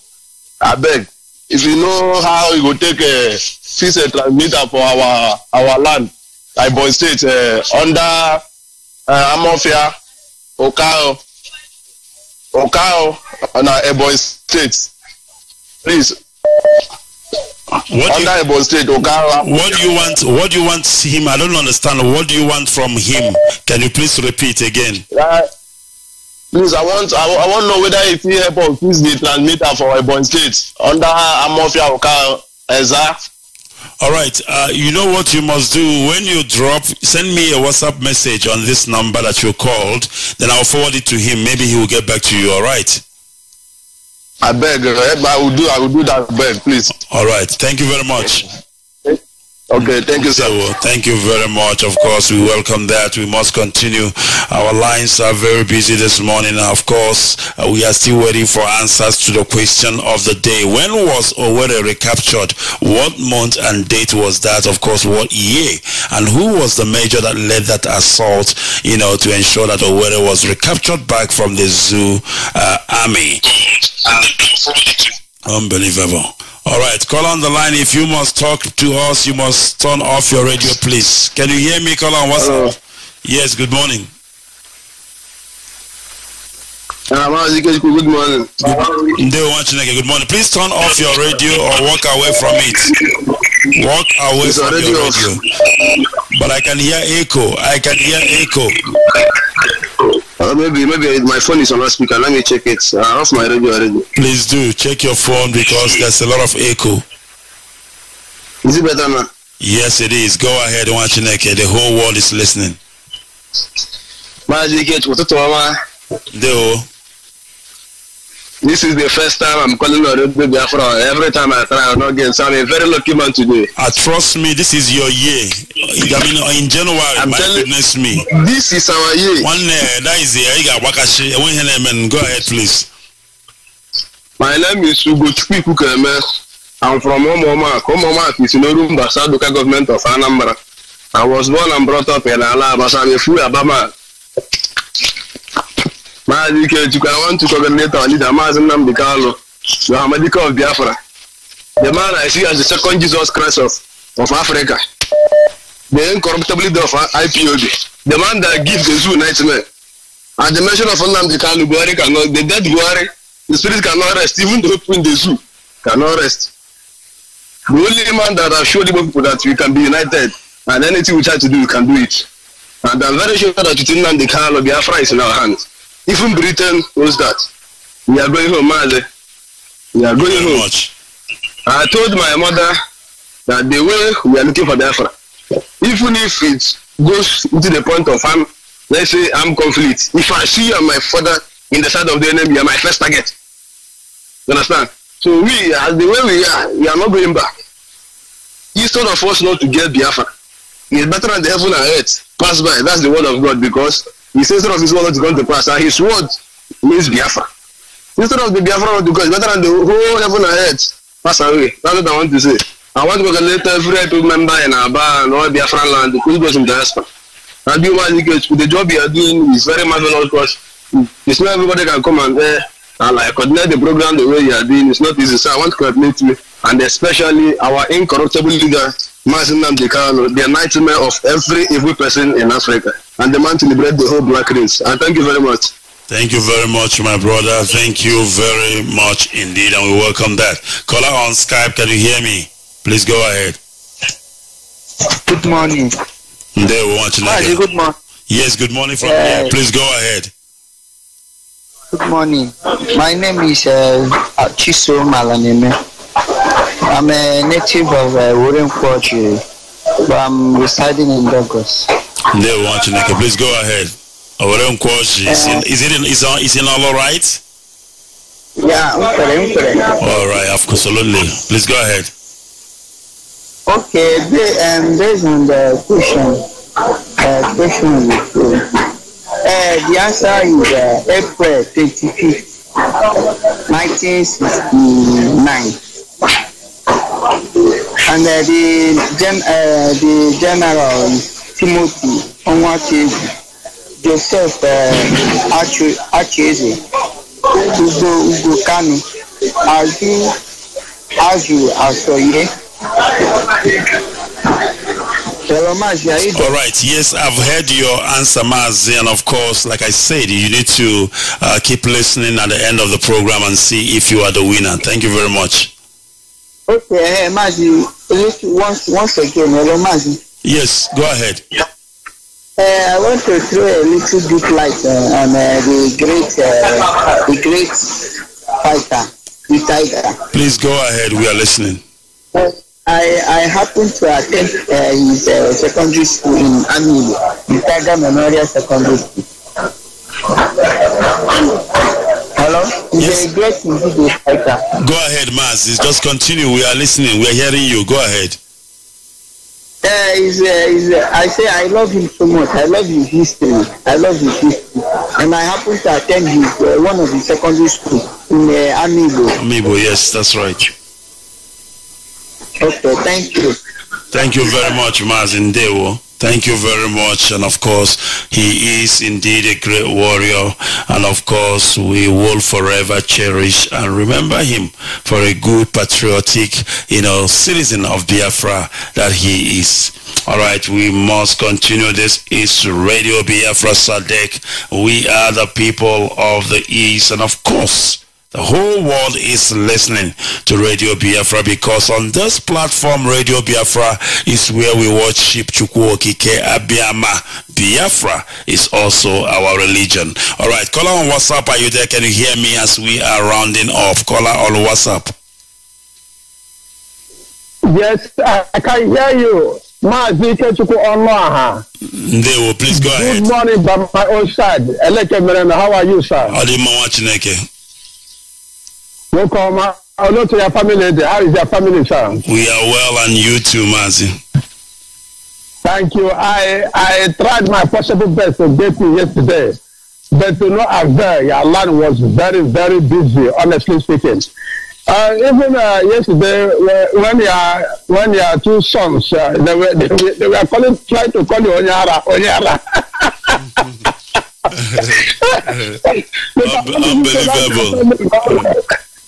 I beg. If you know how you go take a fix a transmitter for our our land, like Boy State, uh, under uh, Amofia, Okao, Okao, and uh, Ebonyi State. Please. What under Ebonyi State, Okao. What do you want? What do you want See him? I don't understand. What do you want from him? Can you please repeat again? Uh, please, I want I, I want to know whether if he help us fix the transmitter for Ebonyi State under Amofia, Okao, Eza. All right. Uh, you know what you must do when you drop. Send me a WhatsApp message on this number that you called. Then I'll forward it to him. Maybe he will get back to you. All right. I beg. Uh, I will do. I will do that. Beg, please. All right. Thank you very much. Okay, thank you, sir. So, thank you very much. Of course, we welcome that. We must continue. Our lines are very busy this morning. Of course, uh, we are still waiting for answers to the question of the day. When was Owerri recaptured? What month and date was that? Of course, what year? And who was the major that led that assault, you know, to ensure that Owerri was recaptured back from the zoo uh, army? Unbelievable. All right, call on the line. If you must talk to us, you must turn off your radio, please. Can you hear me? Call on WhatsApp. Yes, good morning. Ah, good morning. Good morning. Please turn off your radio or walk away from it. Walk away It's from your off. radio. But I can hear echo. I can hear echo. Uh, maybe maybe my phone is on loudspeaker. Let me check it. Off my radio already. Please do check your phone because there's a lot of echo. Is it better now? Yes, it is. Go ahead, Chineke. The whole world is listening. Maazị Ike ụtụtụ ọma. This is the first time I'm calling on Radio Biafra. Every time I try, I'm not getting. So I'm a very lucky man today. Uh, trust me, this is your year. I mean, in January, I'm my goodness me. This is our year. One uh, that is the you got Wakashi. Name go ahead, please. My name is Ugochukwu Ikukeme. I'm from Omomak. Omomak is in Orumba, South Local Government of Anambra. I was born and brought up in Alaba, so I'm a full Abama. Maazị Ikechukwu, to congratulate our leader, Maazị Nnamdi Kanu, the Hamadika of Biafra. The man I see as the second Jesus Christ of, of Africa. The incorruptible leader of IPOB. The man that gives the zoo nightmare. At the mention of Nnamdi Kanu, Buhari cannot, the dead Buhari, the spirit cannot rest, even the people in the zoo cannot rest. The only man that has showed Igbo people that we can be united and anything we try to do, we can do it. And I'm very sure that within Nnamdi Kanu, Biafra is in our hands. Even Britain knows that. We are going home, Maze. We are going home. much. I told my mother that the way we are looking for Biafra, even if it goes into the point of arm, let's say armed conflict, if I see you and my father in the side of the enemy, you are my first target. You understand? So we, as the way we are, we are not going back. Instead of us not to get Biafra, it's better than the heaven and earth pass by. That's the word of God because he says instead of his word to come to pass, and his word means Biafra. Instead of the Biafra not to go, it's better than the whole heaven and earth pass away. That's what I want to say. I want to congratulate every people member in Aba and all Biafran land, who goes in diaspora. And you to the job you are doing is very marvelous because it's not everybody can come and uh, and like coordinate the program the way you are doing. It's not easy. So I want to congratulate you and especially our incorruptible leader, Mazin Nnamdi Kanu, the nightmare of every evil person in Africa and the man to liberate the whole black race. And thank you very much. Thank you very much, my brother. Thank you very much indeed, and we welcome that. Caller on Skype, can you hear me? Please go ahead. Good morning. There we want you. Mazi, good morning. Yes, good morning from Yeah. here. Please go ahead. Good morning. My name is uh, Chiso Malaneme. I'm a native of uh, Wurenkwochi, but I'm residing in Lagos. Want you, Please go ahead. Owerri is, in, is it in, is, is in all right? Yeah, okay, okay. All right, of course, absolutely. Please go ahead. Okay, ba- um, based on the question, uh, question threw, uh, the answer is uh, April 25th, 1969. And uh, the, gen- uh, the general is Timothy Onwachezi, Joseph Achu- Achuzie, Ugo Ugo Kanu, Azu Azu Asoye. Hello, Mazi, how you doing? All right. Yes, I've heard your answer, Mazi, and of course, like I said, you need to uh, keep listening at the end of the program and see if you are the winner. Thank you very much. Okay, Mazi, once, once again, hello, Mazi. Yes, go ahead. Uh, I want to throw a little bit light uh, on uh, the great, uh, the great fighter, the tiger. Please go ahead. We are listening. Uh, I, I happened to attend uh, his uh, secondary school in Amigo, the Tiger Memorial Secondary School. Hello? He's a great individual fighter. Go ahead, Mazi. Just continue. We are listening. We are hearing you. Go ahead. Uh, he's, uh, he's, uh, I say I love him so much. I love his history. I love his history. And I happen to attend his, uh, one of his secondary school in uh, Amigo. Amiibo, yes, that's right. Okay, thank you. Thank you very much, Mazin Dewo. Thank you very much. And of course, he is indeed a great warrior. And of course, we will forever cherish and remember him for a good patriotic, you know, citizen of Biafra that he is. All right, we must continue. This is Radio Biafra SADEC. We are the people of the East. And of course, the whole world is listening to Radio Biafra because on this platform, Radio Biafra is where we worship Chukwu Okike Abiama. Biafra is also our religion. All right, caller on WhatsApp, are you there? Can you hear me as we are rounding off? Caller on WhatsApp. Yes, I, can hear you. Maazị Ikechukwu Ọnụọha. Ndewo, please go ahead. Good morning by my own side. Eleke Mereme, how are you, sir? Ọ dị mma nwa Chineke. Welcome. Hello to your family. there. How is your family, sir? We are well and you too, Mazi. Thank you. I I tried my possible best to get you yesterday, but to no avail. Your line was very very busy. Honestly speaking, uh, even uh, yesterday when your when your two sons uh, they were they, were- they were calling trying to call you Onyara Onyara. Unbelievable.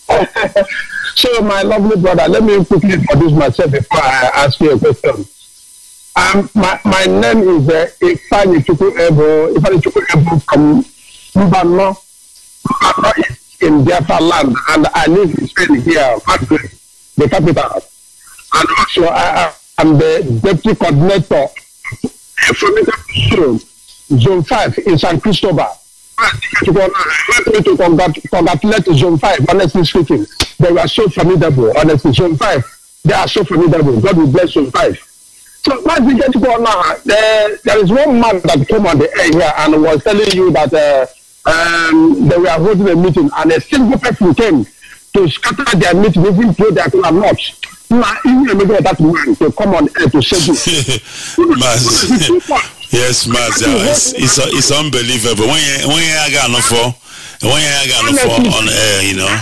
so my lovely brother, let me quickly introduce myself before I ask you a question. Um, my, my name is uh, Ifani Ebo, Ifani Chukwu Ebo from Mbano, Mbano in Biafra land, and I live in Spain here, Madrid, the capital. And also, I, am the deputy coordinator from Zone 5 in San Cristobal. To congrat- congratulate Zone 5, honestly speaking. They were so formidable, honestly. Zone 5, they are so formidable. God will bless Zone 5. So, as we get to go now, there, there is one man that came on the air here and was telling you that uh, um, they were holding a meeting and a single person came to scatter their meeting, even though they are not. Now, even the that man to come on air to say this. Maz. yes, Maz. yeah, It's, it's, it's unbelievable. When you when you got no for when you got no for on air, you know.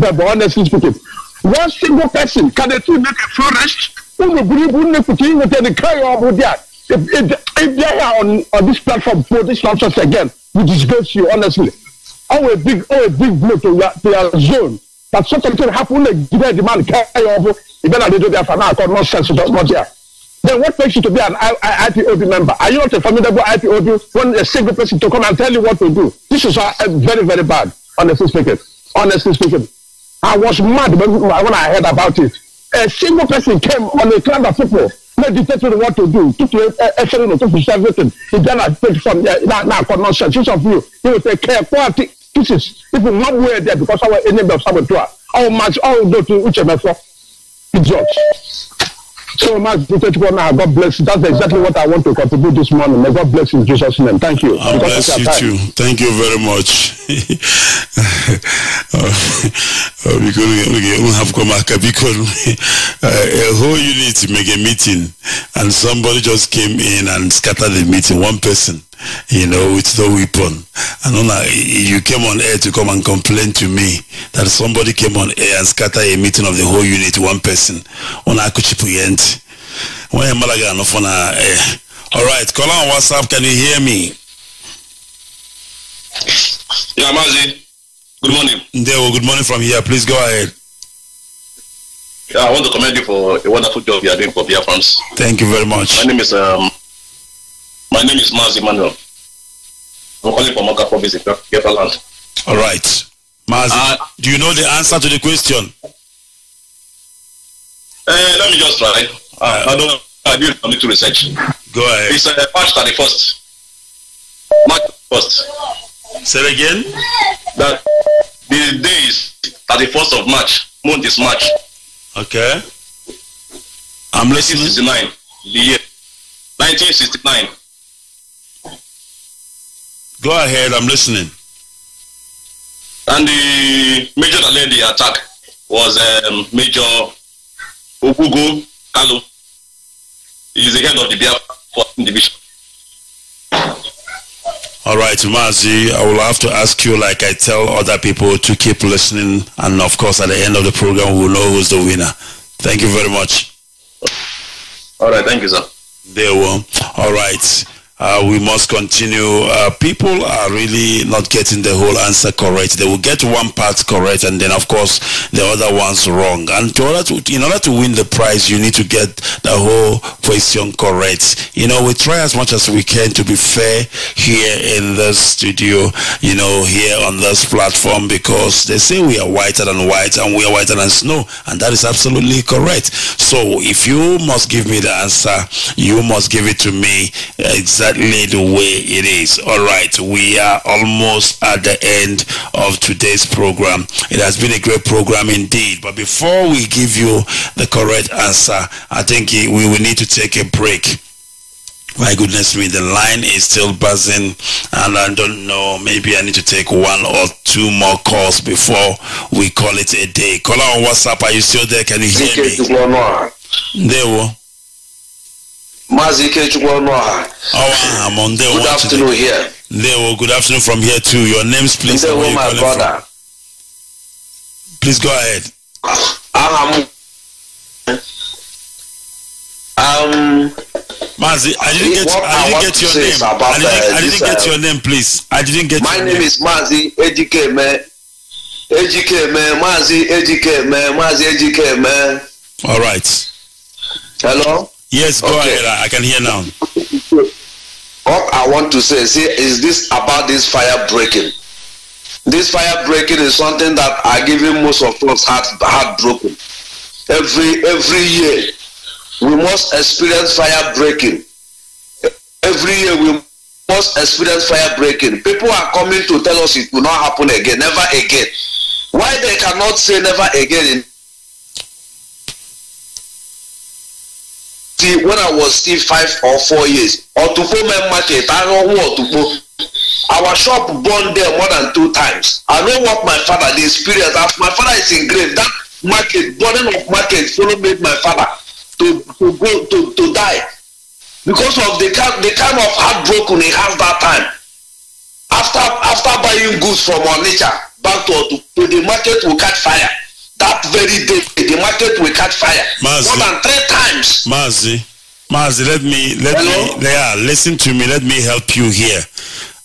but honestly speaking, one single person can actually make a forest. Who will believe who will put in the cry over there? If, if, if they are on, on this platform for this nonsense again, we disgrace you, honestly. Oh, a big, oh, a big blow to your, to your zone. That such a thing happen, like, give the man carry over. You better do that for now, because nonsense is not there. Then what makes you to be an I, I, IPOB member? Are you not a formidable IPOB when a single person to come and tell you what to do? This is uh, very, very bad, honestly speaking. Honestly speaking. I was mad when, when I heard about it. A single person came on a crowd of people, not dictated what to do, took to a fellow, took to everything. He then I from there, now, now, for nonsense. Each of you, he will take care, quality pieces. If you one way there because our enemy of us, our match, all go to Uchemefo. Idiots. So much, God bless you. That's exactly what I want to contribute this morning. May God bless you in Jesus' name. Thank you. God bless you time. too. Thank you very much. Uh, because we we have come back because uh, a whole unit make a meeting and somebody just came in and scattered the meeting. One person, you know, with no weapon. And I, you came on air to come and complain to me that somebody came on air and scattered a meeting of the whole unit. One person. Ona akuchipu yent. When malaga no eh. All right, call on WhatsApp. Can you hear me? Yeah, Mazi. Good morning. Ndeo, good morning from here. Please go ahead. Yeah, I want to commend you for a wonderful job you are doing for Biafrans. Thank you very much. My name is um, my name is Mazi Manuel. I'm calling from in Biafra land. All right. Mazi, do you know the answer to the question? Uh, let me just try. Uh, I don't. I did a little research. Go ahead. It's uh, March 31st. March 1st. Say it again. That the day is 31st of March. Month is March. Okay. I'm listening. 1969. The year. 1969. Go ahead. I'm listening. And the major that led the attack was um, Major Ogbugo Kalu. He's the head of the Biafra 14th Division. All right, Mazi, I will have to ask you, like I tell other people, to keep listening. And of course, at the end of the program, we'll know who's the winner. Thank you very much. All right, thank you, sir. There will. All right. Uh, we must continue. Uh, people are really not getting the whole answer correct. They will get one part correct, and then of course the other ones wrong. And to order to, in order to win the prize, you need to get the whole question correct. You know, we try as much as we can to be fair here in the studio. You know, here on this platform, because they say we are whiter than white, and we are whiter than snow, and that is absolutely correct. So if you must give me the answer, you must give it to me exactly the way it is. All right, we are almost at the end of today's program. It has been a great program indeed. But before we give you the correct answer, I think we will need to take a break. My goodness me, the line is still buzzing, and I don't know. Maybe I need to take one or two more calls before we call it a day. Call on WhatsApp. Are you still there? Can you hear me? There, Maazị Ikechukwu Ọnụọha. I'm on there. Good afternoon here. There, wo. Good afternoon from here too. Your names, please. and Ndewo where you my calling brother. from. Please go ahead. Aha m. Um, Mazi, I didn't get. I didn't get your name. I didn't, I didn't get your name, please. I didn't get. My your name is Maazị Ejikeme. Ejikeme, Maazị Ejikeme, Maazị Ejikeme. All right. Hello? Yes, go ahead. I I can hear now. What I want to say see, is this about this fire breaking. This fire breaking is something that are giving most of us heart heartbroken. Every every year we must experience fire breaking. Every year we must experience fire breaking. People are coming to tell us it will not happen again, never again. Why they cannot say never again in see when I was still five or four years, Otupo main market, who Otupo. Our shop burned there more than two times. I know what my father the experience. As my father is in grave, that market, burning of market, follow made my father to to go to to die because of the kind the kind of heartbroken he has that time. After after buying goods from Onitsha back to Otupo, the market will catch fire. That very day, the market will catch fire. Mazi. More than three times. Mazi, Mazi, let me let me yeah, listen to me. Let me help you here.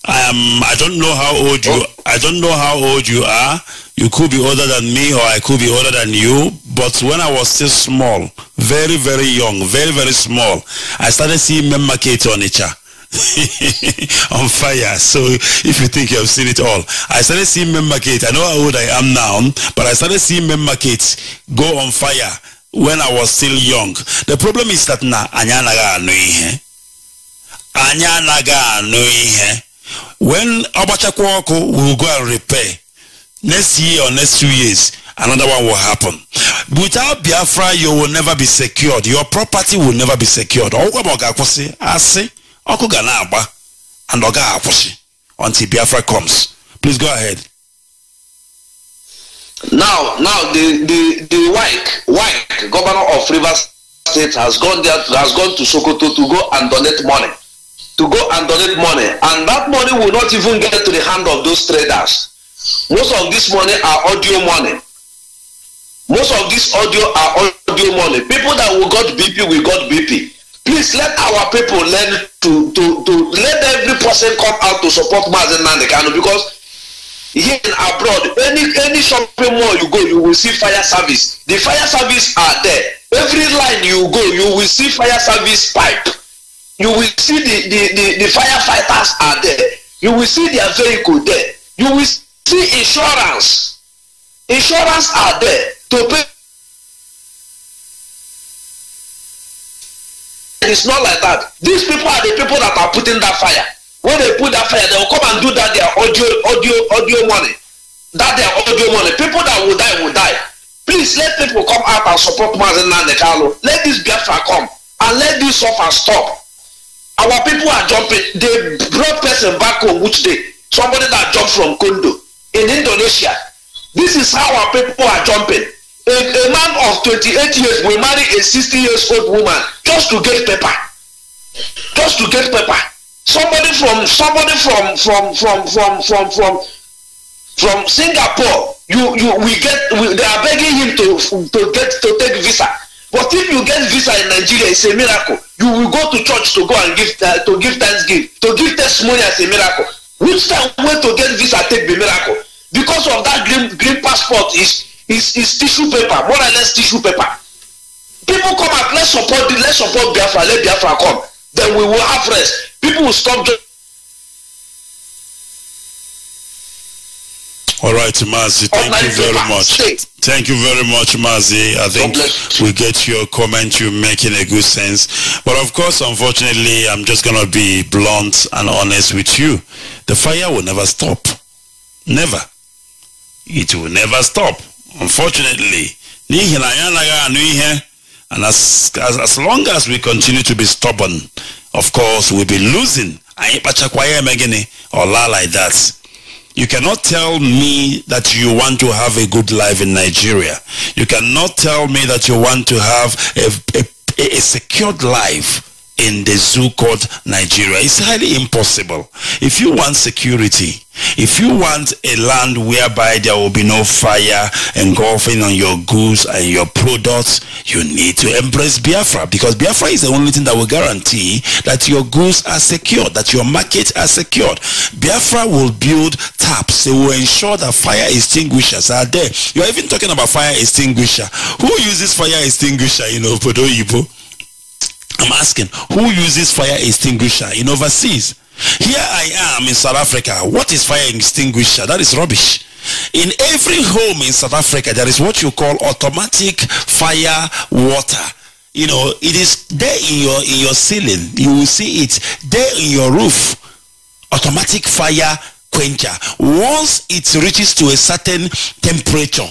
I am. I don't know how old you. Oh. I don't know how old you are. You could be older than me, or I could be older than you. But when I was still small, very very young, very very small, I started seeing market on nature. on fire. So if you think you have seen it all, I started seeing men market. I know how old I am now, but I started seeing men market go on fire when I was still young. The problem is that na anya anaghị anụ ihe. Anya anaghị anụ ihe. When ọgbachakwa ọkụ, we will go and repair. Next year or next two years, another one will happen. Without Biafra, you will never be secured. Your property will never be secured. Ọgwụ ma ọ ga-akwụsị, asị, ọkụ ga na-agba, and ọ gaghị akwụsị until Biafra comes. Please go ahead. Now, now the the the Wike, Wike, governor of Rivers State, has gone there, has gone to Sokoto to go and donate money, to go and donate money, and that money will not even get to the hand of those traders. Most of this money are audio money. Most of this audio are audio money. People that will got BP, we got BP. Please let our people learn to to to let every person come out to support Mazen Nandekano because here in abroad any any shopping mall you go you will see fire service. The fire service are there. Every line you go you will see fire service pipe. You will see the the the the firefighters are there. You will see their vehicle there. You will see insurance. Insurance are there to pay it's not like that. These people are the people that are putting that fire. When they put that fire they will come and do that their audio audio audio money. That their audio money. People that will die will die. Please let people come out and support mazen nande kalu let this biafra come and let this suffer stop. Our people are jumping. They brought person back home which day? Somebody that jump from kondo in indonesia. This is how our people are jumping a a man of twenty-eight years will marry a sixty years old woman just to get paper just to get paper somebody from somebody from from from from from from from singapore you you we get we, they are begging him to to get to take visa. But if you get visa in nigeria it's a miracle. You will go to church to go and give uh, to give thanksgiving to give testimony as a miracle. Which time wey to get visa take be miracle? Because of that green green passport is is is tissue paper more or less tissue paper people come out let's support the let's support biafra let biafra come then we will have rest people will stop All right, Mazi, thank you very much. Thank you very much, Mazi. I think we get your comment. You're making a good sense. But of course, unfortunately, I'm just going to be blunt and honest with you. The fire will never stop. Never. It will never stop. Unfortunately. N'ihi na anyị anaghị anụ ihe and as, as, as long as we continue to be stubborn of course, we'll be losing. Anyị kpachakwa ya eme gịnị? Or like that. You cannot tell me that you want to have a good life in Nigeria. You cannot tell me that you want to have a, a, a secured life in the zoo called Nigeria. It's highly impossible. If you want security, if you want a land whereby there will be no fire engulfing on your goods and your products, you need to embrace Biafra because Biafra is the only thing that will guarantee that your goods are secured, that your markets are secured. Biafra will build taps. They will ensure that fire extinguishers are there. You are even talking about fire extinguisher. Who uses fire extinguisher in Obodo Ibo? I'm asking, who uses fire extinguisher in overseas? Here I am in South Africa. What is fire extinguisher? That is rubbish. In every home in South Africa, there is what you call automatic fire water. You know, it is there in your in your ceiling. You will see it there in your roof. Automatic fire quencher. Once it reaches to a certain temperature,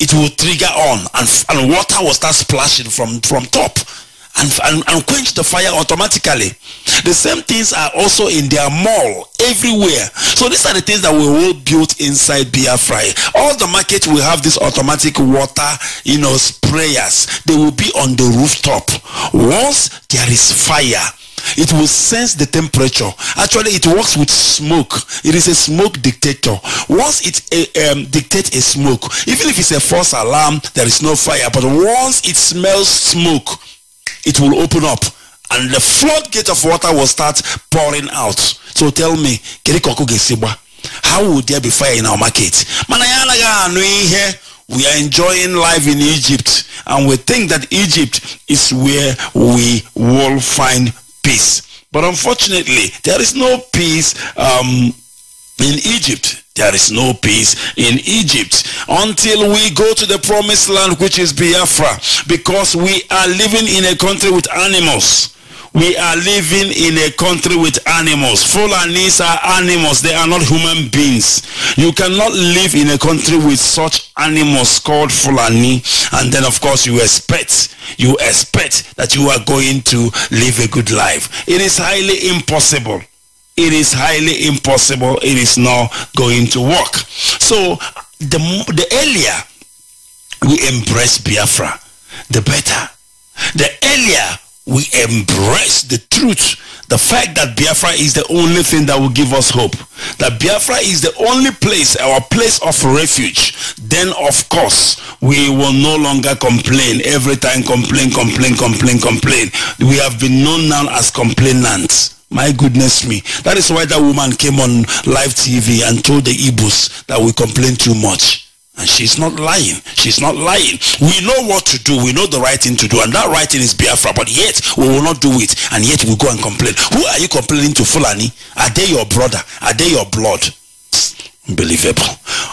it will trigger on and, and water will start splashing from, from top and, and, and quench the fire automatically. The same things are also in their mall everywhere. So these are the things that we all built inside Biafra. All the markets will have this automatic water, you know, sprayers. They will be on the rooftop. Once there is fire, it will sense the temperature. Actually, it works with smoke. It is a smoke dictator. Once it uh, um, dictates a smoke, even if it's a false alarm, there is no fire. But once it smells smoke, it will open up and the floodgate of water will start pouring out. So tell me, how would there be fire in our market? We are enjoying life in Egypt and we think that Egypt is where we will find peace. But unfortunately, there is no peace um, in Egypt. There is no peace in Egypt until we go to the promised land, which is Biafra, because we are living in a country with animals. We are living in a country with animals. Fulanis are animals. They are not human beings. You cannot live in a country with such animals called Fulani. And then, of course, you expect, you expect that you are going to live a good life. It is highly impossible it is highly impossible. It is not going to work. So the, the earlier we embrace Biafra, the better. The earlier we embrace the truth, the fact that Biafra is the only thing that will give us hope, that Biafra is the only place, our place of refuge, then of course we will no longer complain. Every time complain, complain, complain, complain. We have been known now as complainants. My goodness me. That is why that woman came on live TV and told the Igbos that we complain too much. And she's not lying. She's not lying. We know what to do. We know the right thing to do. And that right thing is Biafra. But yet, we will not do it. And yet, we go and complain. Who are you complaining to, Fulani? Are they your brother? Are they your blood? Unbelievable.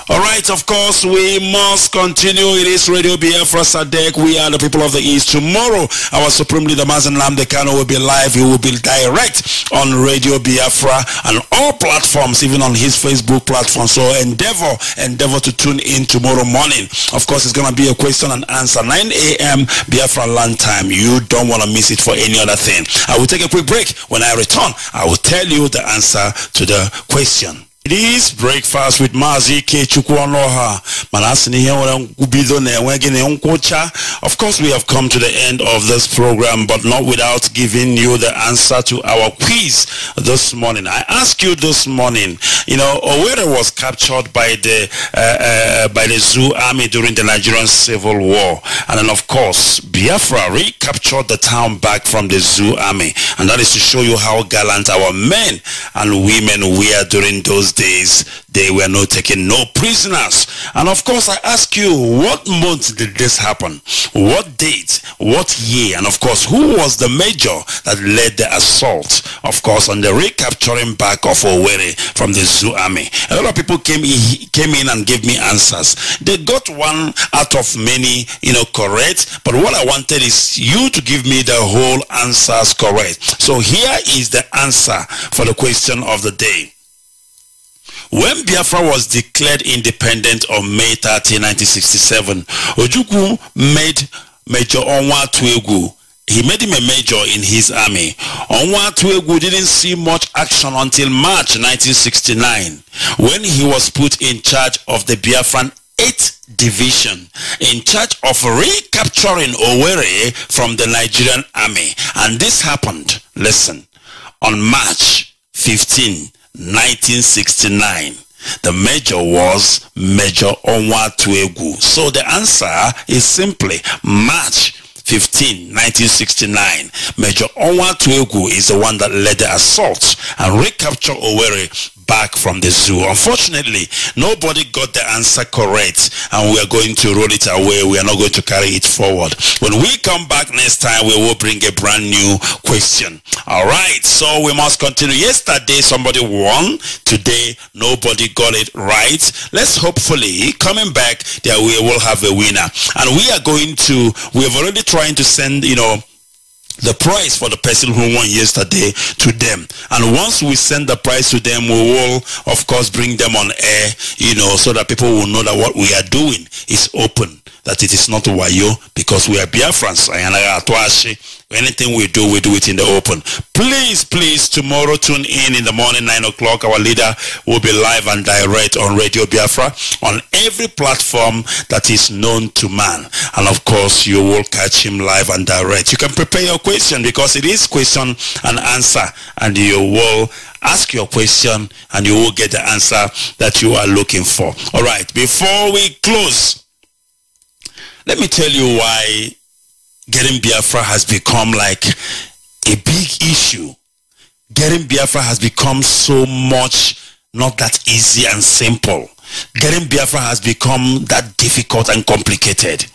All right, of course, we must continue. It is Radio Biafra SADEC. We are the people of the East. Tomorrow, our Supreme Leader Mazi Nnamdi Kanu will be live. He will be direct on Radio Biafra and all platforms, even on his Facebook platform. So endeavor, endeavor to tune in tomorrow morning. Of course, it's going to be a question and answer. 9 a.m. Biafra land time. You don't want to miss it for any other thing. I will take a quick break. When I return, I will tell you the answer to the question. It is breakfast with Mazi Ikechukwu Onuoha. Manasini here Gubido Newegine Nkocha. Of course, we have come to the end of this program, but not without giving you the answer to our quiz this morning. I asked you this morning, you know, Owerri was captured by the uh, uh, by the Zoo army during the Nigerian Civil War, and then of course Biafra recaptured the town back from the Zoo army, and that is to show you how gallant our men and women were during those days they were not taking no prisoners. And of course i ask you what month did this happen? What date? What year? And of course who was the major that led the assault? Of course on the recapturing back of Owerri from the zoo army. A lot of people came in, came in and gave me answers. They got one out of many you know correct. But what i wanted is you to give me the whole answers correct. So here is the answer for the question of the day when Biafra was declared independent on May 30, 1967, Ojukwu made Major Onwuatuegwu he made him a major in his army. Onwuatuegwu didn't see much action until March 1969 when he was put in charge of the Biafran 8th Division in charge of recapturing Owerri from the Nigerian army. And this happened, listen, on March 15, 1969. The major was Major Onwuatuegwu. So the answer is simply March 15, 1969. Major Onwuatuegwu is the one that led the assault and recaptured Owerri back from the zoo. Unfortunately, nobody got the answer correct and we are going to roll it away. We are not going to carry it forward. When we come back next time, we will bring a brand new question. All right, so we must continue. Yesterday, somebody won. Today, nobody got it right. Let's hopefully, coming back, there we will have a winner. And we are going to, we have already trying to send, you know, the price for the person who won yesterday to them. And once we send the price to them we will of course bring them on air you know so that people will know that what we are doing is open that it is not wayo because we are Biafrans anything we do we do it in the open. Please please tomorrow tune in in the morning 9 o'clock. Our leader will be live and direct on radio biafra on every platform that is known to man. And of course you will catch him live and direct. You can prepare your question because it is question and answer and you will ask your question and you will get the answer that you are looking for. All right before we close let me tell you why getting Biafra has become like a big issue. Getting Biafra has become so much not that easy and simple. Getting Biafra has become that difficult and complicated.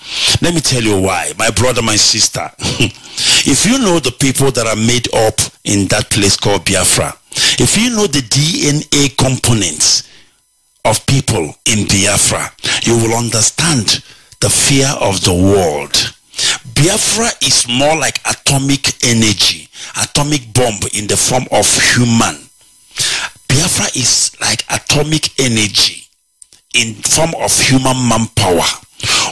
Let me tell you why. My brother, my sister, if you know the people that are made up in that place called Biafra, if you know the DNA components of people in Biafra, you will understand the fear of the world. Biafra is more like atomic energy, atomic bomb in the form of human. Biafra is like atomic energy in form of human manpower.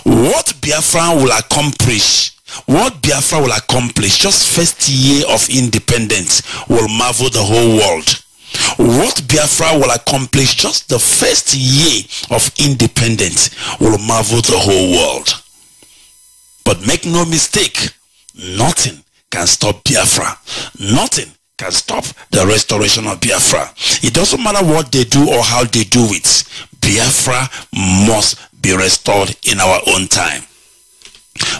What Biafra will accomplish, what Biafra will accomplish just first year of independence will marvel the whole world. What Biafra will accomplish just the first year of independence will marvel the whole world. But make no mistake, nothing can stop Biafra. Nothing can stop the restoration of Biafra. It doesn't matter what they do or how they do it. Biafra must be restored in our own time.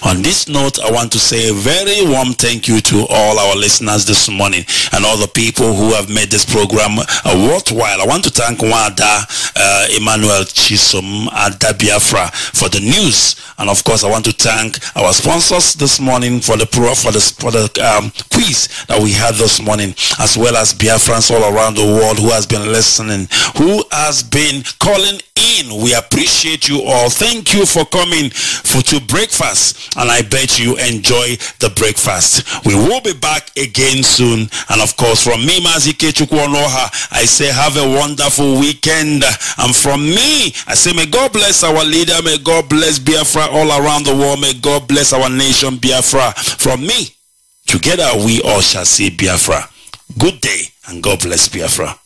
On this note, I want to say a very warm thank you to all our listeners this morning and all the people who have made this program uh, worthwhile. I want to thank Wada uh, Emmanuel Chisom Ada Biafra for the news. And of course, I want to thank our sponsors this morning for the pro for the, for the um, quiz that we had this morning, as well as Biafrans all around the world who has been listening, who has been calling in. We appreciate you all. Thank you for coming for to breakfast. And I bet you enjoy the breakfast. We will be back again soon. And of course, from me, Mazi Ikechukwu Onuoha, I say have a wonderful weekend. And from me, I say may God bless our leader. May God bless Biafra all around the world. May God bless our nation, Biafra. From me, together we all shall see Biafra. Good day and God bless Biafra.